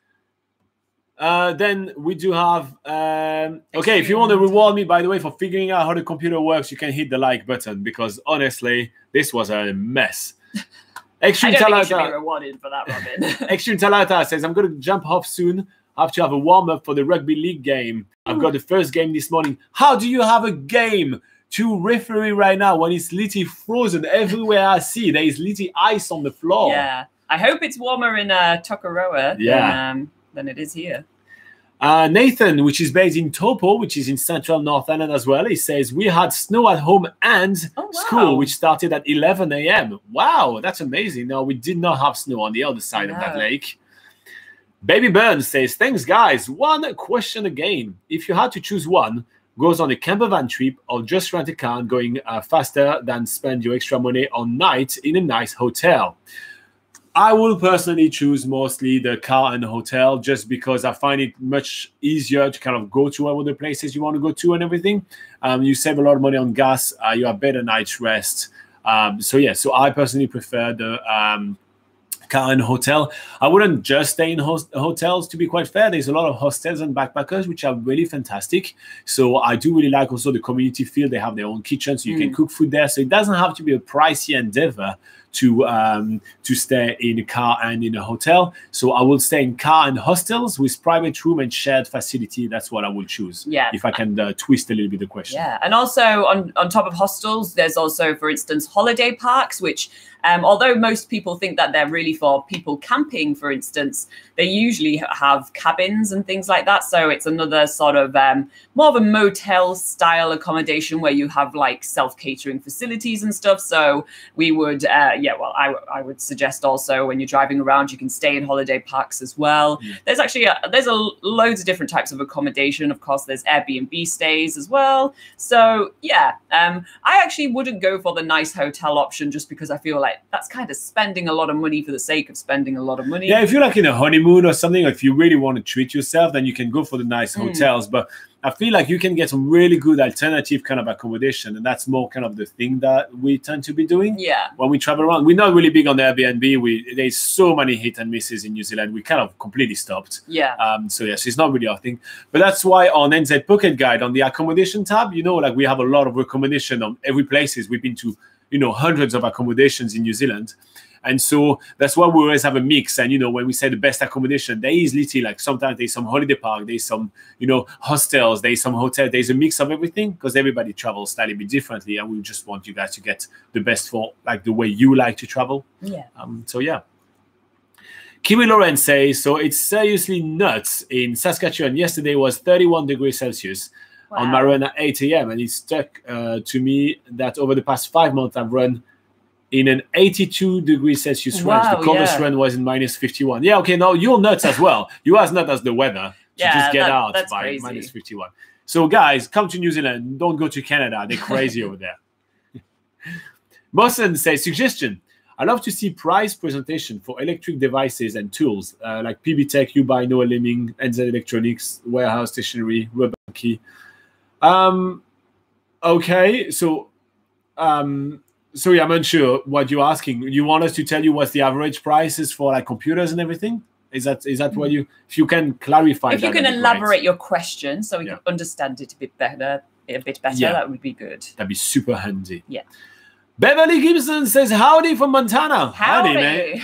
Uh, then we do have. Um, okay, if you want to reward me, by the way, for figuring out how the computer works, you can hit the like button because honestly, this was a mess. Extreme I don't Talata, think you should be rewarded for that, Robin. Extreme Talata says, "I'm going to jump off soon. I have to have a warm up for the rugby league game. I've got the first game this morning. How do you have a game to referee right now when it's literally frozen everywhere I see? There is literally ice on the floor. Yeah, I hope it's warmer in uh, Tokoroa. Yeah. Than, um, than it is here. Uh, Nathan, which is based in Taupo, which is in central North Island as well, he says, We had snow at home and oh, wow. school, which started at 11 a.m. Wow, that's amazing. No, we did not have snow on the other side of that lake. Baby Burns says, Thanks, guys. One question again. If you had to choose one, goes on a camper van trip or just rent a car going uh, faster than spend your extra money on night in a nice hotel. I will personally choose mostly the car and the hotel just because I find it much easier to kind of go to all the places you want to go to and everything. Um, you save a lot of money on gas. Uh, you have better night's rest. Um, so yeah, so I personally prefer the um, car and hotel. I wouldn't just stay in host- hotels. To be quite fair, there's a lot of hostels and backpackers which are really fantastic. So I do really like also the community feel. They have their own kitchen, so you mm. can cook food there. So it doesn't have to be a pricey endeavor to um, to stay in a car and in a hotel. So I will stay in car and hostels with private room and shared facility. That's what I will choose. Yeah. If I can uh, twist a little bit the question. Yeah, and also on on top of hostels, there's also, for instance, holiday parks, which um, although most people think that they're really for people camping, for instance, they usually have cabins and things like that. So it's another sort of um, more of a motel style accommodation where you have like self catering facilities and stuff. So we would, uh, yeah, well, I, I would suggest also when you're driving around, you can stay in holiday parks as well. Yeah. There's actually a, there's a loads of different types of accommodation. Of course, there's Airbnb stays as well. So yeah, um, I actually wouldn't go for the nice hotel option just because I feel like that's kind of spending a lot of money for the sake of spending a lot of money. Yeah, if you're like in a honeymoon or something, if you really want to treat yourself, then you can go for the nice mm. hotels. But I feel like you can get some really good alternative kind of accommodation, and that's more kind of the thing that we tend to be doing. Yeah. When we travel around, we're not really big on the Airbnb. We there's so many hit and misses in New Zealand. We kind of completely stopped. Yeah. Um. So yes, it's not really our thing, but that's why on NZ Pocket Guide on the accommodation tab, you know, like we have a lot of recommendation on every places we've been to you know hundreds of accommodations in New Zealand. And so that's why we always have a mix. And you know, when we say the best accommodation, there is literally like sometimes there's some holiday park, there's some, you know, hostels, there's some hotel, there's a mix of everything because everybody travels slightly bit differently. And we just want you guys to get the best for like the way you like to travel. Yeah. Um, so yeah. Kiwi Lauren says, so it's seriously nuts in Saskatchewan. Yesterday was 31 degrees Celsius wow. on my run at 8 a.m. And it stuck uh, to me that over the past five months, I've run in an 82 degrees Celsius wow, range. The coldest yeah. run was in minus 51. Yeah, okay, now you're nuts as well. You're as nuts as the weather to yeah, just get that, out by crazy. minus 51. So, guys, come to New Zealand. Don't go to Canada. They're crazy over there. Boston says, suggestion. I love to see price presentation for electric devices and tools uh, like PB Tech, Ubuy, Noel Leeming, NZ Electronics, Warehouse Stationery, Key. Um, okay, so um, sorry, I'm unsure what you're asking. You want us to tell you what the average prices for like computers and everything? Is that is that what mm-hmm. you? If you can clarify, if you can elaborate your question so we yeah. can understand it a bit better, a bit better, yeah. that would be good. That'd be super handy. Yeah. Beverly Gibson says, "Howdy from Montana." Howdy, Howdy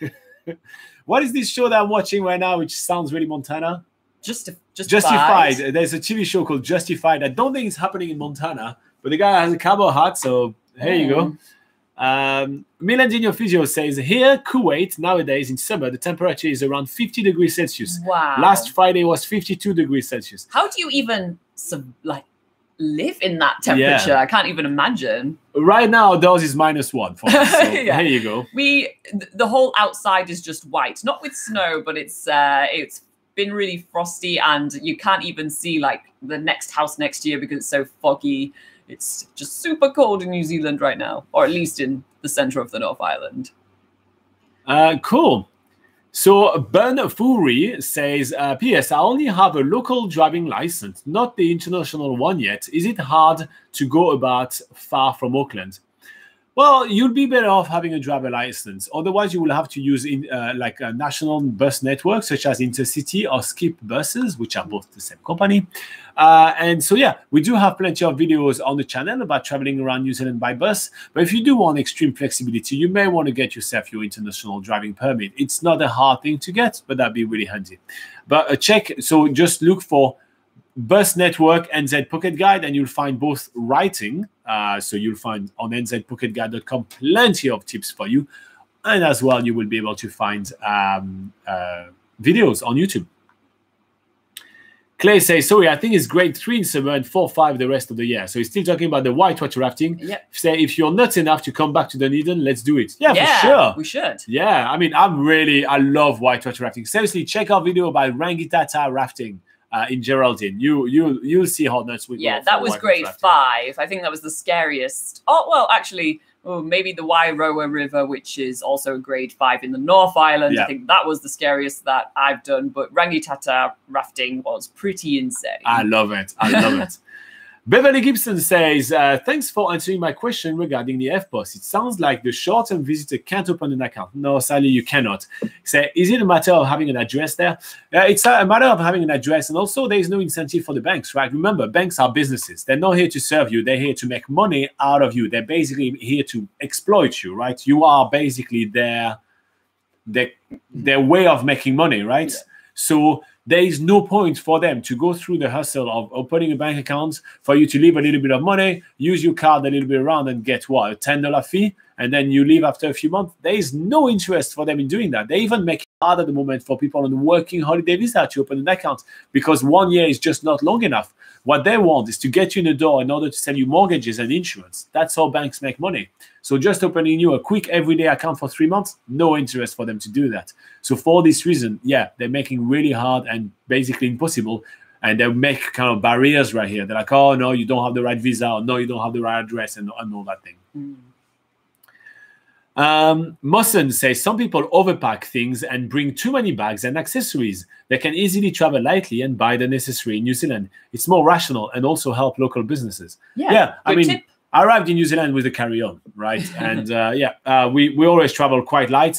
mate. what is this show that I'm watching right now, which sounds really Montana? Just Justified. Justified. There's a TV show called Justified. I don't think it's happening in Montana, but the guy has a cowboy hat, so here you go. Um, Milandino Physio says here, Kuwait nowadays in summer the temperature is around 50 degrees Celsius. Wow. Last Friday was 52 degrees Celsius. How do you even like live in that temperature? Yeah. I can't even imagine. Right now, those is minus one for us. So yeah. Here you go. We the whole outside is just white, not with snow, but it's uh, it's been really frosty, and you can't even see like the next house next year because it's so foggy it's just super cold in New Zealand right now, or at least in the center of the North Island. Uh, cool. So Ben Furi says, uh, P.S. I only have a local driving license, not the international one yet. Is it hard to go about far from Auckland? Well, you'll be better off having a driver license. Otherwise, you will have to use in uh, like a national bus network, such as Intercity or Skip buses, which are both the same company. Uh, and so, yeah, we do have plenty of videos on the channel about traveling around New Zealand by bus. But if you do want extreme flexibility, you may want to get yourself your international driving permit. It's not a hard thing to get, but that'd be really handy. But uh, check. So just look for Bus Network and NZ Pocket Guide, and you'll find both writing. Uh, so you'll find on nzpocketguide.com plenty of tips for you. And as well, you will be able to find um, uh, videos on YouTube. Clay says, sorry, I think it's grade three in summer and four, five the rest of the year. So he's still talking about the whitewater rafting. Yeah. Say, if you're nuts enough to come back to Dunedin, let's do it. Yeah, yeah, for sure. we should. Yeah, I mean, I'm really, I love whitewater rafting. Seriously, check our video about Rangitata rafting uh, in Geraldine. You, you, you'll see how nuts we Yeah, that was grade five. I think that was the scariest. Oh well, actually, oh, maybe the Wairoa River, which is also a grade five in the North Island. Yeah. I think that was the scariest that I've done. But Rangitata rafting was pretty insane. I love it. I love it. Beverly Gibson says, uh, Thanks for answering my question regarding the FPOS. It sounds like the short term visitor can't open an account. No, sadly, you cannot. Say, is it a matter of having an address there? Uh, it's a matter of having an address, and also there is no incentive for the banks, right? Remember, banks are businesses. They're not here to serve you, they're here to make money out of you. They're basically here to exploit you, right? You are basically their, their, their way of making money, right? Yeah. So there is no point for them to go through the hustle of opening a bank account for you to leave a little bit of money, use your card a little bit around, and get what a ten dollar fee, and then you leave after a few months. There is no interest for them in doing that. They even make it hard at the moment for people on working holiday visa to open an account because one year is just not long enough. What they want is to get you in the door in order to sell you mortgages and insurance. That's how banks make money. So just opening you a quick everyday account for three months, no interest for them to do that. So for this reason, yeah, they're making really hard and basically impossible. And they make kind of barriers right here. They're like, oh no, you don't have the right visa, or no, you don't have the right address, and, and all that thing. Mm. Um, Mohsen says some people overpack things and bring too many bags and accessories. They can easily travel lightly and buy the necessary in New Zealand. It's more rational and also help local businesses. Yeah, Yeah, I mean, tip. I arrived in New Zealand with a carry-on, right? and uh, yeah, uh, we we always travel quite light.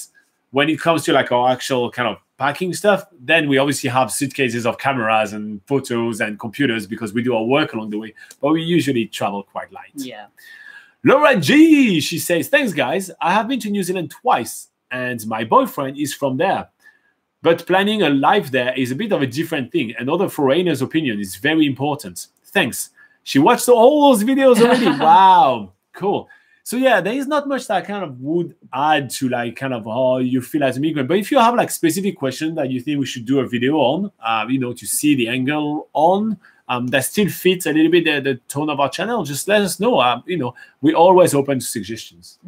When it comes to like our actual kind of packing stuff, then we obviously have suitcases of cameras and photos and computers because we do our work along the way. But we usually travel quite light. Yeah. Laura G, she says, Thanks, guys. I have been to New Zealand twice, and my boyfriend is from there. But planning a life there is a bit of a different thing. Another foreigner's opinion is very important. Thanks. She watched all those videos already. wow, cool. So yeah, there is not much that I kind of would add to like kind of how you feel as a migrant. But if you have like specific question that you think we should do a video on, uh, you know, to see the angle on, um, that still fits a little bit the, the tone of our channel, just let us know. Um, you know, we're always open to suggestions.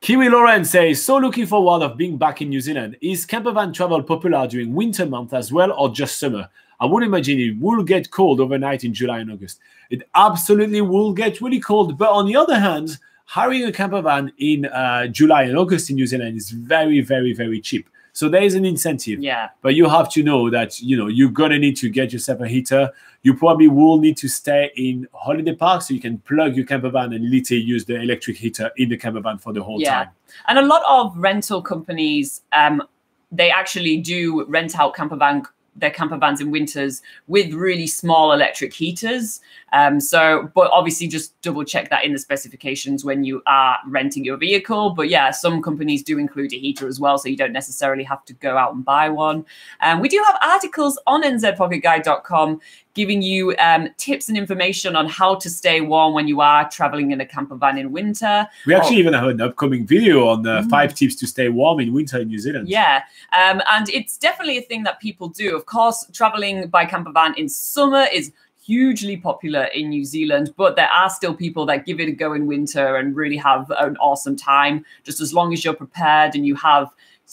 Kiwi Lauren says, so looking forward of being back in New Zealand. Is campervan travel popular during winter month as well or just summer? I would imagine it will get cold overnight in July and August. It absolutely will get really cold. But on the other hand, hiring a campervan in uh, July and August in New Zealand is very, very, very cheap. So there is an incentive. Yeah. But you have to know that you know you're gonna need to get yourself a heater. You probably will need to stay in holiday park so you can plug your campervan and literally use the electric heater in the campervan for the whole Yeah. time. And a lot of rental companies, um, they actually do rent out camper van their camper vans in winters with really small electric heaters. Um, so, but obviously, just double check that in the specifications when you are renting your vehicle. But yeah, some companies do include a heater as well, so you don't necessarily have to go out and buy one. Um, we do have articles on nzpocketguide.com giving you um, tips and information on how to stay warm when you are traveling in a camper van in winter. We actually even have an upcoming video on uh, Mm. five tips to stay warm in winter in New Zealand. Yeah, um, and it's definitely a thing that people do. Of course, traveling by camper van in summer is hugely popular in New Zealand, but there are still people that give it a go in winter and really have an awesome time. Just as long as you're prepared and you have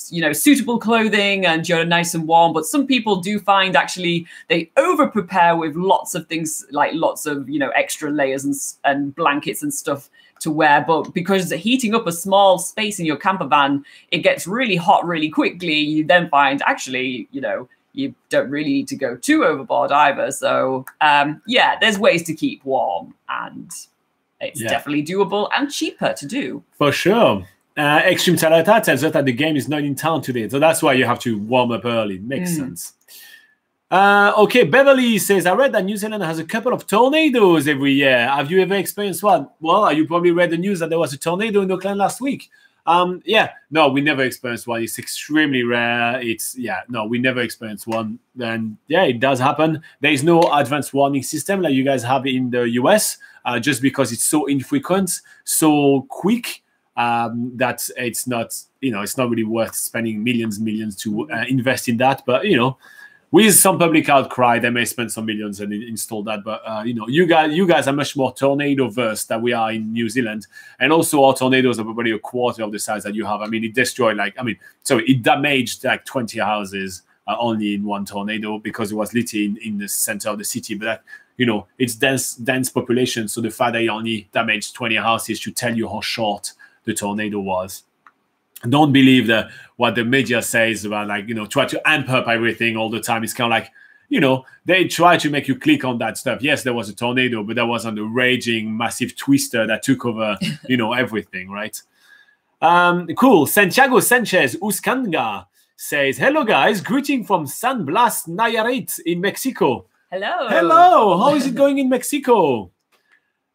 you know suitable clothing and you're nice and warm. But some people do find actually they over prepare with lots of things like lots of you know extra layers and, and blankets and stuff to wear. But because heating up a small space in your camper van it gets really hot really quickly. You then find actually you know you don't really need to go too overboard either so um yeah there's ways to keep warm and it's Yeah. definitely doable and cheaper to do. For sure. Uh, Extreme Talata tells us that the game is not in town today, so that's why you have to warm up early. Makes Mm. sense. Uh, okay, Beverly says, I read that New Zealand has a couple of tornadoes every year. Have you ever experienced one? Well, you probably read the news that there was a tornado in Auckland last week. Um, yeah, no, we never experienced one. It's extremely rare. It's yeah, no, we never experienced one. And yeah, it does happen. There is no advanced warning system like you guys have in the US, uh, just because it's so infrequent, so quick um, that it's not you know it's not really worth spending millions millions to uh, invest in that. But you know, with some public outcry, they may spend some millions and install that. But uh, you know, you guys, you guys are much more tornado versed than we are in New Zealand, and also our tornadoes are probably a quarter of the size that you have. I mean, it destroyed like I mean, so it damaged like twenty houses uh, only in one tornado because it was literally in, in the center of the city. But that, you know, it's dense dense population, so the fact that it only damaged twenty houses should tell you how short the tornado was don't believe the what the media says about like you know try to amp up everything all the time. It's kind of like you know they try to make you click on that stuff. Yes there was a tornado but that wasn't a raging massive twister that took over you know everything right? Um cool. Santiago sanchez uskanga says hello guys. Greeting from san blas nayarit in mexico. Hello. Hello, how is it going in Mexico?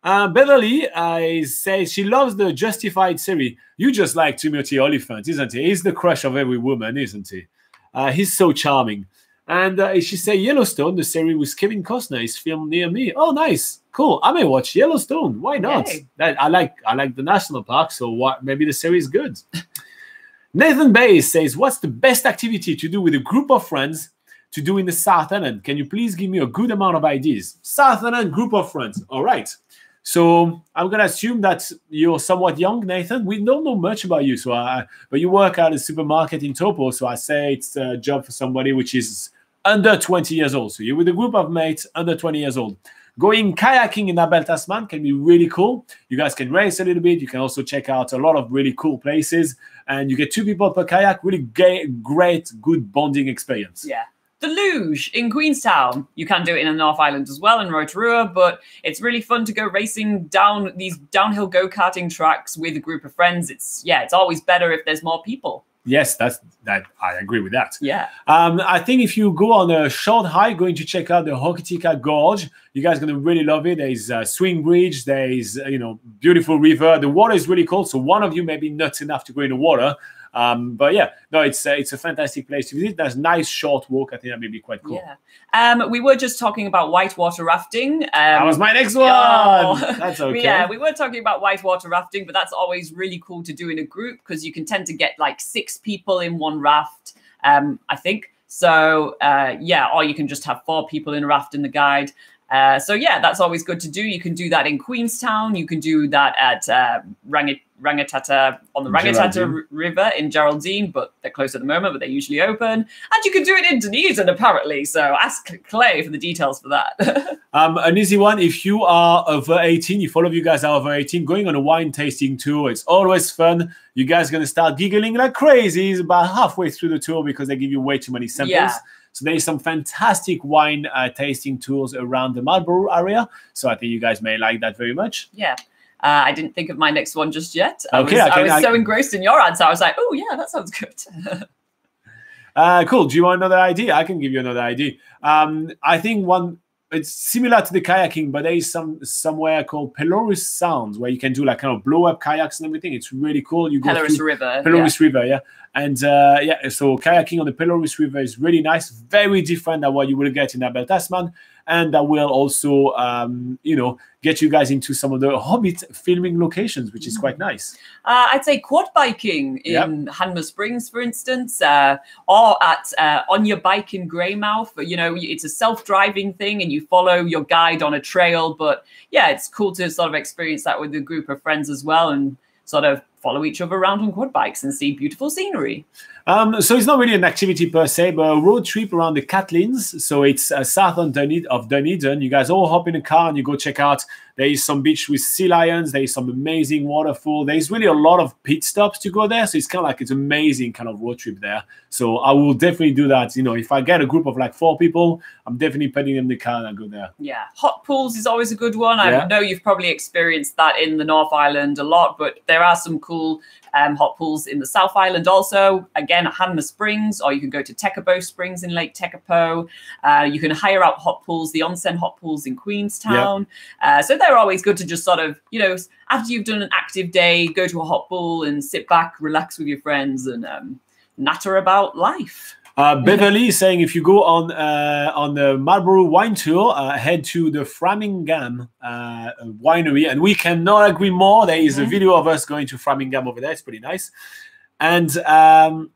Uh, Beverly uh, says she loves the Justified series. You just like Timothy Olyphant, isn't he? He's the crush of every woman, isn't he? Uh, he's so charming. And uh, she said Yellowstone, the series with Kevin Costner, is filmed near me. Oh, nice, cool. I may watch Yellowstone. Why not? Yay. That, I like. I like the national park, so what? Maybe the series is good. Nathan Bay says, "What's the best activity to do with a group of friends to do in the South Island? Can you please give me a good amount of ideas?" South Island group of friends. All right. So I'm gonna assume that you're somewhat young, Nathan. We don't know much about you, so I, but you work at a supermarket in Taupo, so I say it's a job for somebody which is under 20 years old. So you're with a group of mates under 20 years old. Going kayaking in Abel Tasman can be really cool. You guys can race a little bit. You can also check out a lot of really cool places, and you get two people per kayak. Really great, good bonding experience. Yeah. The luge in Queenstown. You can do it in the North Island as well in Rotorua, but it's really fun to go racing down these downhill go-karting tracks with a group of friends. It's yeah, it's always better if there's more people. Yes, that's that. I agree with that. Yeah. Um, I think if you go on a short hike, going to check out the Hokitika Gorge, you guys are gonna really love it. There's a swing bridge. There is you know beautiful river. The water is really cold, so one of you may be nuts enough to go in the water. Um, but yeah, no, it's uh, it's a fantastic place to visit. There's nice short walk. I think that may be quite cool. Yeah. Um, we were just talking about whitewater rafting. Um, That was my next one. Oh. That's okay. Yeah, we were talking about whitewater rafting, but that's always really cool to do in a group because you can tend to get like six people in one raft, um, I think. So uh, yeah, or you can just have four people in a raft in the guide. Uh, so yeah, that's always good to do. You can do that in Queenstown. You can do that at uh, Rangi- Rangitata on the Rangitata Geraldine. River in Geraldine, but they're closed at the moment, but they're usually open. And you can do it in Dunedin apparently. So ask Clay for the details for that. Um, an easy one. If you are over 18, if all of you guys are over 18, going on a wine tasting tour, it's always fun. You guys are going to start giggling like crazy about halfway through the tour because they give you way too many samples. Yeah. So there is some fantastic wine uh, tasting tours around the Marlborough area. So I think you guys may like that very much. Yeah. Uh, I didn't think of my next one just yet. I Okay, was, I can- I was I- so engrossed in your answer. I was like, oh, yeah, that sounds good. Uh, cool. Do you want another idea? I can give you another idea. Um, I think one. It's similar to the kayaking, but there is some somewhere called Pelorus Sounds where you can do like kind of blow up kayaks and everything. It's really cool. You go Pelorus River. Pelorus River, yeah. And uh, yeah, so kayaking on the Pelorus River is really nice, very different than what you will get in Abel Tasman. And that will also, um, you know, get you guys into some of the Hobbit filming locations, which is quite nice. Uh, I'd say quad biking in Hanmer Springs, for instance, uh, or at uh, on your bike in Greymouth. You know, it's a self-driving thing, and you follow your guide on a trail. But yeah, it's cool to sort of experience that with a group of friends as well, and sort of follow each other around on quad bikes and see beautiful scenery. Um, so it's not really an activity per se, but a road trip around the Catlins. So it's uh, south of Dunedin, of Dunedin. You guys all hop in a car and you go check out. There is some beach with sea lions. There is some amazing waterfall. There is really a lot of pit stops to go there. So it's kind of like it's amazing kind of road trip there. So I will definitely do that. You know, if I get a group of like four people, I'm definitely putting in the car and I go there. Yeah, hot pools is always a good one. I Yeah. know you've probably experienced that in the North Island a lot, but there are some cool um, hot pools in the South Island also. Again, at Hanmer Springs, or you can go to Tekapo Springs in Lake Tekapo. Uh, you can hire out hot pools, the onsen hot pools in Queenstown. Uh, so they're always good to just sort of, you know, after you've done an active day, go to a hot pool and sit back, relax with your friends, and um, natter about life. Uh, Beverly is saying if you go on uh, on the Marlborough wine tour, uh, head to the Framingham uh, winery, and we cannot agree more. There is a video of us going to Framingham over there. It's pretty nice. And um,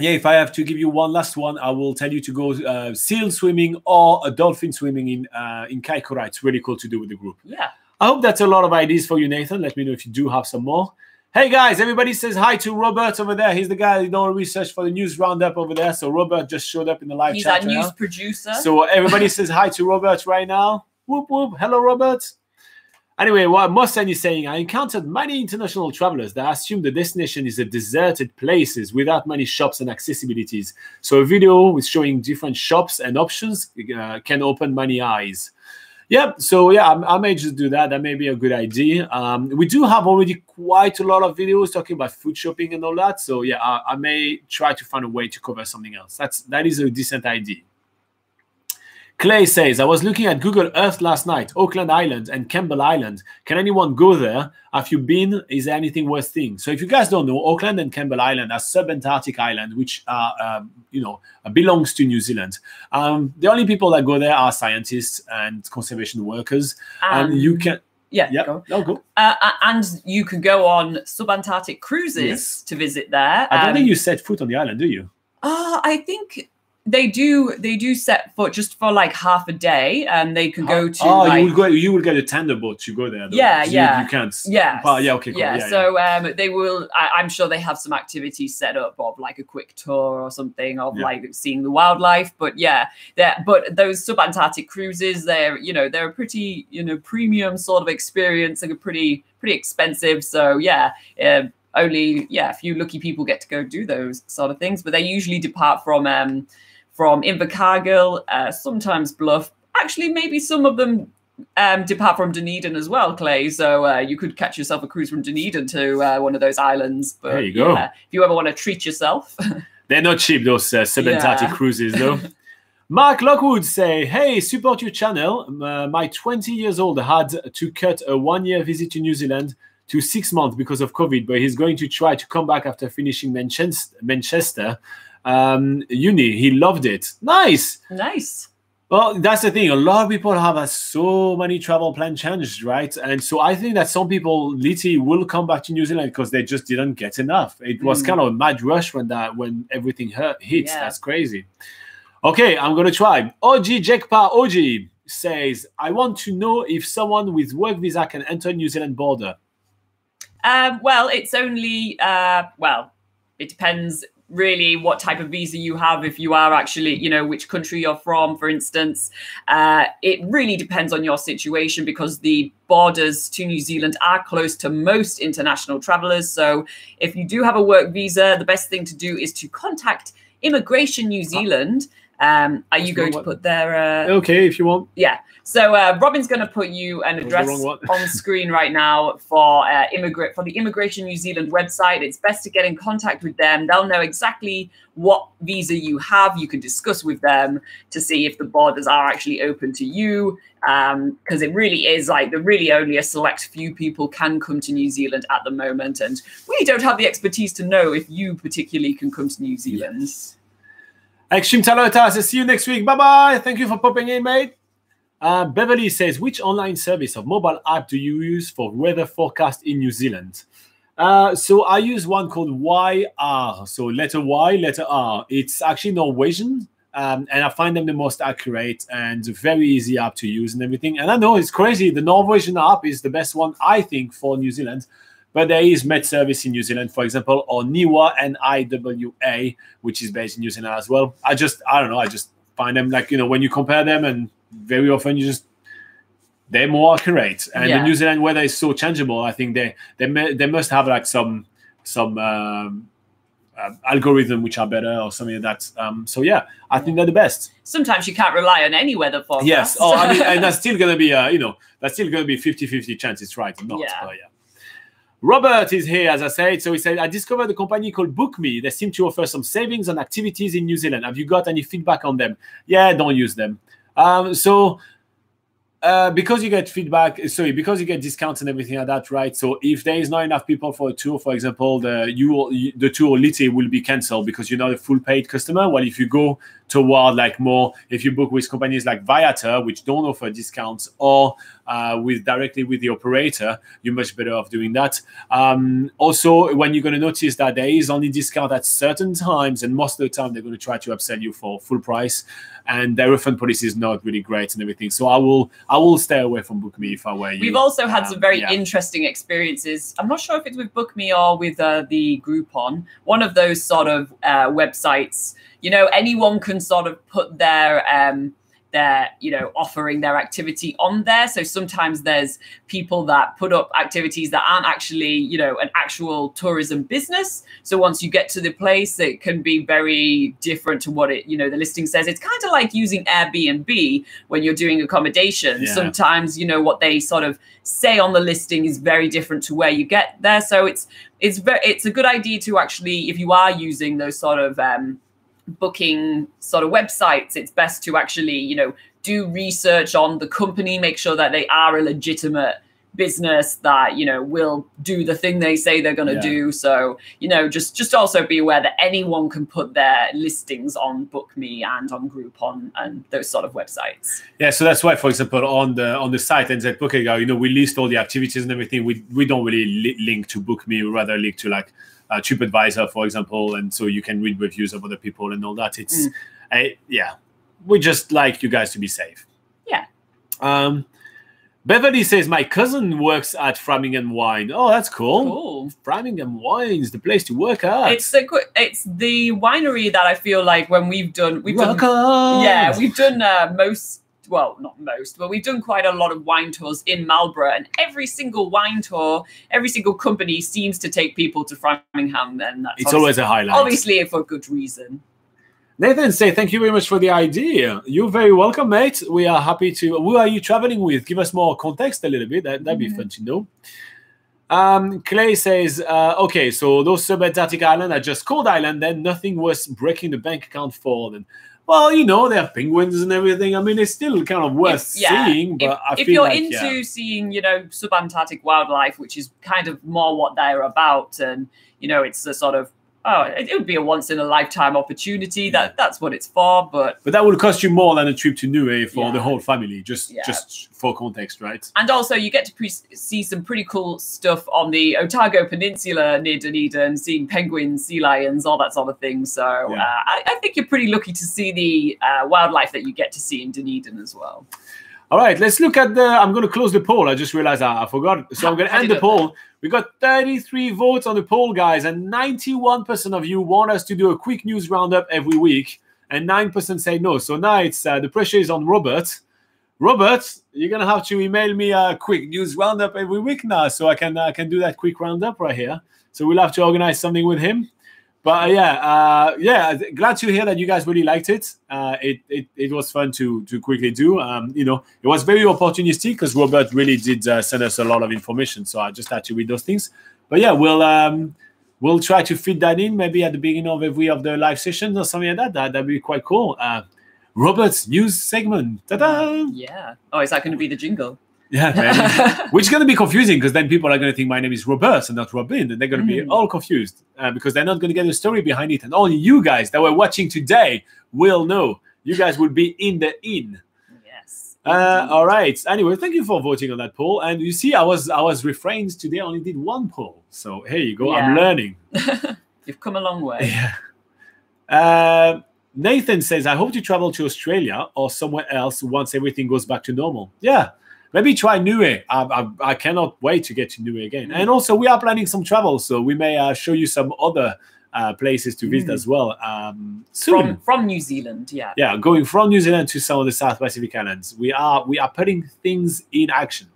yeah, if I have to give you one last one, I will tell you to go uh, seal swimming or a dolphin swimming in uh, in Kaikoura. It's really cool to do with the group. Yeah. I hope that's a lot of ideas for you, Nathan. Let me know if you do have some more. Hey guys, everybody says hi to Robert over there. He's the guy who doing research for the news roundup over there. So Robert just showed up in the live He's chat. our right news now. producer. So everybody says hi to Robert right now. Whoop whoop. Hello, Robert. Anyway, what Mohsen is saying, I encountered many international travelers that assume the destination is a deserted places without many shops and accessibilities. So a video with showing different shops and options uh, can open many eyes. Yeah, so yeah, I, I may just do that. That may be a good idea. Um, we do have already quite a lot of videos talking about food shopping and all that. So yeah, I, I may try to find a way to cover something else. That's that is a decent idea. Clay says, I was looking at Google Earth last night, Auckland Island and Campbell Island. Can anyone go there? Have you been? Is there anything worth seeing? So if you guys don't know, Auckland and Campbell Island are sub-Antarctic island, which are, um, you know, belongs to New Zealand. Um, the only people that go there are scientists and conservation workers. And, you can, yeah, yeah, go. no, go. Uh, uh, and you can go on subantarctic cruises Yes. to visit there. I don't Um, think you set foot on the island, do you? Uh, I think they do. They do set foot just for like half a day, and they can go to. oh, like, you will go. You will get a tender boat to go there. Though. Yeah, yeah. You, can't. Yes. Oh, yeah. Okay. Cool. Yeah, Yeah. yeah. so um, they will. I, I'm sure they have some activities set up of like a quick tour or something of Yeah. like seeing the wildlife. But yeah, that. But those subantarctic cruises, they're you know they're a pretty you know premium sort of experience and a pretty pretty expensive. So yeah. Um, only yeah, a few lucky people get to go do those sort of things, but they usually depart from um, from Invercargill, uh, sometimes Bluff. Actually, maybe some of them um, depart from Dunedin as well, Clay. So uh, you could catch yourself a cruise from Dunedin to uh, one of those islands. But There you go. yeah, if you ever want to treat yourself, They're not cheap, those uh, Yeah. cruises, though. Mark Lockwood say, "Hey, support your channel. Uh, my 20 years old had to cut a one-year visit to New Zealand to six months because of COVID, but he's going to try to come back after finishing Manchester. Um, uni. He loved it. Nice. nice. Well, that's the thing. A lot of people have uh, so many travel plan changed, right? And so I think that some people literally will come back to New Zealand because they just didn't get enough. It was Mm. kind of a mad rush when that when everything hurt, hits. Yeah. That's crazy. Okay, I'm gonna try. OG Jekpa OG says, I want to know if someone with work visa can enter New Zealand border. Um, well, it's only uh, well, it depends really what type of visa you have. If you are actually, you know, which country you're from, for instance, uh, it really depends on your situation because the borders to New Zealand are close to most international travelers. So if you do have a work visa, the best thing to do is to contact Immigration New Zealand. Um, are you That's going to put their uh, Okay, if you want. yeah. So uh, Robin's going to put you an address on screen right now for uh, immigrant for the Immigration New Zealand website. It's best to get in contact with them. They'll know exactly what visa you have. You can discuss with them to see if the borders are actually open to you. Because it really is like the really only a select few people can come to New Zealand at the moment, and we don't have the expertise to know if you particularly can come to New Zealand. Extreme Talota says, see you next week. Bye bye. Thank you for popping in, mate. Uh, Beverly says, which online service or mobile app do you use for weather forecast in New Zealand? Uh, so I use one called YR. So letter Y, letter R. It's actually Norwegian. Um, and I find them the most accurate and very easy app to use and everything. And I know it's crazy. The Norwegian app is the best one, I think, for New Zealand. But there is MetService in New Zealand, for example, or NIWA and IWA, which is based in New Zealand as well. I just, I don't know, I just find them like, you know, when you compare them and very often you just, they're more accurate. And Yeah. the New Zealand weather is so changeable. I think they, they, may, they must have like some, some, um, uh, algorithm which are better or something like that. Um, so yeah, I think they're the best. Sometimes you can't rely on any weather forecast. Yes. Oh, I mean, and that's still going to be, uh, you know, that's still going to be 50 50 chance it's right or not. Yeah. But yeah. Robert is here, as I said. So he said, I discovered a company called BookMe. They seem to offer some savings on activities in New Zealand. Have you got any feedback on them? Yeah, don't use them. Um, so uh, because you get feedback, sorry, because you get discounts and everything like that, right? So if there is not enough people for a tour, for example, the you the tour literally will be cancelled because you're not a full paid customer. Well, if you go toward like more, if you book with companies like Viator, which don't offer discounts, or uh, with directly with the operator, you're much better off doing that. Um, also, when you're going to notice that there is only discount at certain times, and most of the time they're going to try to upsell you for full price, and their refund policy is not really great and everything. So I will I will stay away from BookMe if I were you. We've also had some Um, very yeah. interesting experiences. I'm not sure if it's with BookMe or with uh, the Groupon. One of those sort of uh, websites. You know, anyone can sort of put their um, their you know offering their activity on there. So sometimes there's people that put up activities that aren't actually you know an actual tourism business. So once you get to the place, it can be very different to what it you know the listing says. It's kind of like using Airbnb when you're doing accommodation. Yeah. Sometimes you know what they sort of say on the listing is very different to where you get there. So it's it's very it's a good idea to actually if you are using those sort of um, booking sort of websites, it's best to actually you know do research on the company, make sure that they are a legitimate business that you know will do the thing they say they're going to Yeah. do so you know just just also be aware that anyone can put their listings on bookme and on groupon and those sort of websites Yeah, so that's why, for example, on the on the site NZ Booking, you know, we list all the activities and everything. We we don't really li- link to BookMe, we rather link to like uh, TripAdvisor, for example, and so you can read reviews of other people and all that. It's, uh, yeah, we just like you guys to be safe. Yeah. Um, Beverly says my cousin works at Framingham Wine. Oh, that's cool. cool Framingham Wine's the place to work at. it's the it's the winery that i feel like when we've done we've done yeah we've done uh, most well not most but we've done quite a lot of wine tours in marlborough and every single wine tour every single company seems to take people to framingham and that's It's always a highlight. obviously for good reason Nathan say thank you very much for the idea. You're very welcome, mate. We are happy to. Who are you traveling with? Give us more context a little bit. That, that'd be Mhm. fun to know. Um, Clay says, uh, okay, so those subantarctic islands are just cold island, then nothing worth breaking the bank account for. Then, well, you know, they have penguins and everything. I mean, it's still kind of worth If- yeah, seeing, but if, if you're like, into yeah. seeing you know subantarctic wildlife which is kind of more what they're about and you know it's a sort of oh it, it would be a once in a lifetime opportunity that that's what it's for but But that would cost you more than a trip to Niue for Yeah. the whole family, just Yeah. just for context, right? and also you get to pre- see some pretty cool stuff on the Otago Peninsula near Dunedin, seeing penguins, sea lions, all that sort of thing. So Yeah. uh, I, I think you're pretty lucky to see the uh, wildlife that you get to see in Dunedin as well. All right, let's look at the. I'm going to close the poll. I just realized I, I forgot. So I'm going to end the poll. We got 33 votes on the poll, guys, and 91% of you want us to do a quick news roundup every week, and 9% say no. So now it's uh, the pressure is on Robert. Robert, you're gonna have to email me a quick news roundup every week now, so I can I can do that quick roundup right here. So we'll have to organize something with him. But uh, yeah, uh, yeah, glad to hear that you guys really liked it. Uh, it, it it was fun to to quickly do. Um, you know, it was very opportunistic because Robert really did uh, send us a lot of information, so I just had to read those things. But yeah, we'll um, we'll try to fit that in maybe at the beginning of every of the live sessions or something like that. that that'd be quite cool. Uh, Robert's news segment. Ta-da! Yeah. Oh, is that going to be the jingle? Yeah, which is going to be confusing because then people are going to think my name is Robert and not Robin, and they're going to be Mhm. all confused uh, because they're not going to get the story behind it. And only you guys that were watching today will know. You guys will be in the in. yes. Uh, all right. Anyway, thank you for voting on that poll. And you see, I was I was refrained today. I only did one poll, so here you go. I'm learning. You've come a long way. Yeah. Uh, Nathan says, I hope to travel to Australia or somewhere else once everything goes back to normal. Yeah. Maybe try Niue. I, I, I cannot wait to get to Niue again. And also, we are planning some travel, so we may uh, show you some other uh, places to visit Mm. as well um, soon. From from New Zealand, yeah. yeah, going from New Zealand to some of the South Pacific islands. We are we are putting things in action.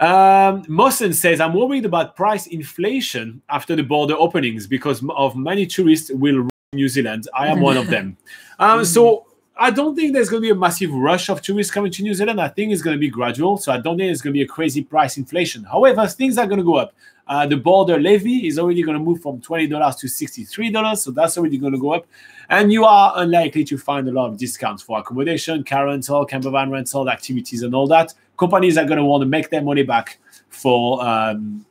Um, Mohsen says, I'm worried about price inflation after the border openings because of many tourists will New Zealand. I am one of them. Um, so I don't think there's going to be a massive rush of tourists coming to New Zealand. I think it's going to be gradual. So I don't think it's going to be a crazy price inflation. However, things are going to go up. Uh, the border levy is already going to move from $20 to $63. So that's already going to go up. And you are unlikely to find a lot of discounts for accommodation, car rental, camper van rental, activities, and all that. Companies are going to want to make their money back for um,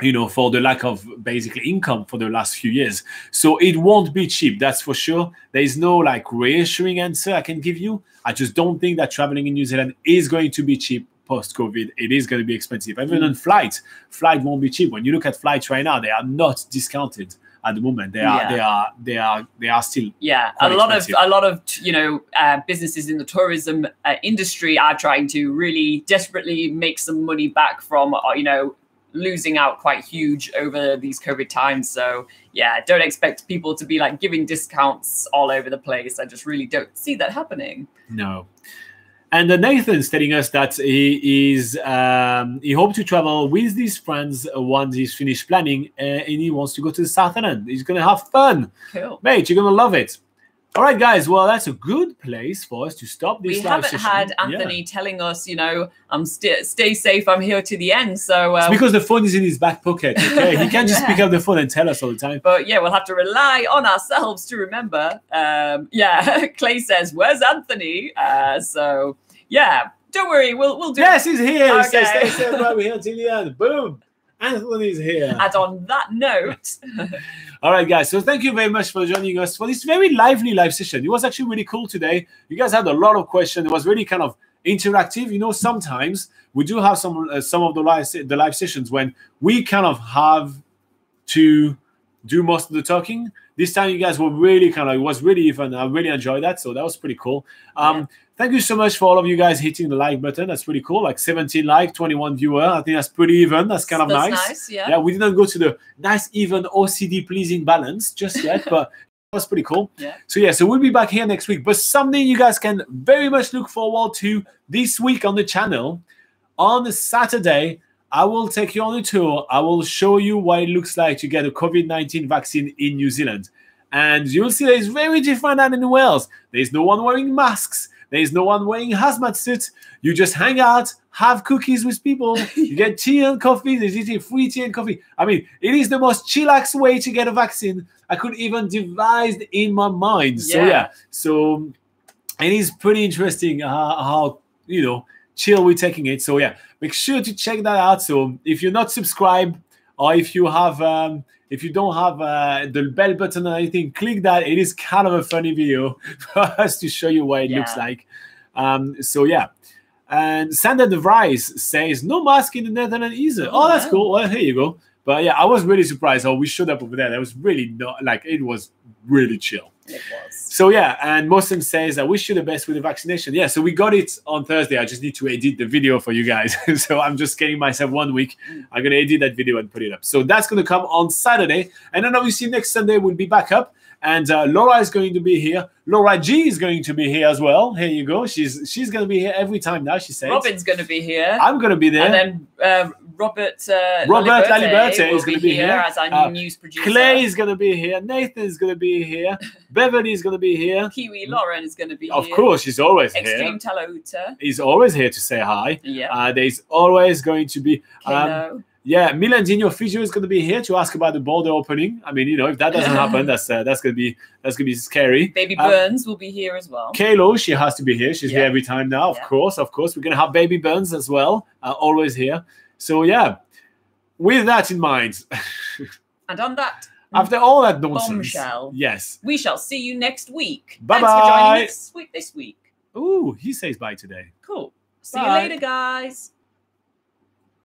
you know for the lack of basically income for the last few years. So it won't be cheap that's for sure. There is no like reassuring answer i can give you. I just don't think that traveling in new zealand is going to be cheap post covid it is going to be expensive. Even on flight flight won't be cheap. When you look at flights right now they are not discounted at the moment. They are Yeah. they are they are they are still Yeah, a lot expensive. of a lot of you know uh, businesses in the tourism uh, industry are trying to really desperately make some money back from uh, you know losing out quite huge over these COVID times. So yeah, don't expect people to be like giving discounts all over the place. I just really don't see that happening. No. And uh, Nathan's telling us that he is um, he hopes to travel with his friends once he's finished planning, uh, and he wants to go to the South Island. He's gonna have fun, Cool. mate. You're gonna love it. All right, guys. Well, that's a good place for us to stop this We haven't session. had Yeah. Anthony telling us, you know, I'm st- stay safe. I'm here to the end. So, uh, It's because the phone is in his back pocket. Okay, he can't just pick up the phone and tell us all the time. but yeah, we'll have to rely on ourselves to remember. Um, yeah, Clay says, "Where's Anthony?" Uh, so yeah, don't worry, we'll we'll do. Yes, he's here. Okay. "Stay safe, right? We're here till the end." Boom. Anthony's here. And on that note, All right, guys. So thank you very much for joining us for this very lively live session. It was actually really cool today. You guys had a lot of questions. It was really kind of interactive. You know, sometimes we do have some uh, some of the live the live sessions when we kind of have to do most of the talking. This time, you guys were really kind of it was really fun. I really enjoyed that. So that was pretty cool. Um, Yeah. Thank you so much for all of you guys hitting the like button. That's pretty cool. Like 17 like, 21 viewer. I think that's pretty even. That's kind of that's nice nice. Yeah. yeah, we didn't go to the nice, even OCD pleasing balance just yet, but it was pretty cool. Yeah. So yeah, so we'll be back here next week. But something you guys can very much look forward to this week on the channel. On Saturday, I will take you on a tour. I will show you what it looks like to get a COVID-19 vaccine in New Zealand. And you'll see that it's very different than in Wales. There's no one wearing masks. There's no one wearing hazmat suits. You just hang out, have cookies with people. You get tea and coffee. There's eating free tea and coffee. I mean, it is the most chillax way to get a vaccine I could even devise in my mind. So Yeah. yeah, so it is pretty interesting how, how you know chill we're taking it. So yeah, make sure to check that out. So if you're not subscribed or if you have um, if you don't have uh, the bell button or anything, click that. It is kind of a funny video for us to show you what it looks like. Um, so yeah. And Sander de Vries says no mask in the Netherlands either. Oh, that's wow. cool. Well, here you go. But yeah, I was really surprised how we showed up over there. That was really not like it was really chill. It was. So yeah, and Mohsen says, I wish you the best with the vaccination. Yeah, so we got it on Thursday. I just need to edit the video for you guys. so I'm just getting myself one week. I'm gonna edit that video and put it up. So that's gonna come on Saturday. And then obviously next Sunday we'll be back up. And uh, Laura is going to be here. Laura G is going to be here as well. Here you go. She's she's gonna be here every time now. She says. Robin's going to be here. I'm gonna be there. And then uh, Robert uh, Robert Laliberte is gonna be here. as our Uh, news producer. Clay is gonna be here. Nathan is gonna be here. Beverly is gonna be here. Kiwi Lauren is going to be Of here. Of course, she's always here. Extreme Talauta. He's always here to say hi. Yeah. Uh, there's always going to be, um, yeah, Milandino Physio is going to be here to ask about the border opening. I mean, you know, if that doesn't happen, that's uh, that's going to be that's going to be scary. Baby uh, Burns will be here as well. Kaylo, she has to be here. She's here every time now. Of Yeah. course, of course, we're going to have Baby Burns as well, uh, always here. So yeah, with that in mind, And on that, after all that nonsense, Bombshell. yes. we shall see you next week. Bye-bye. Thanks for joining us week this week. Ooh, he says bye today. Cool. See Bye. you later, guys.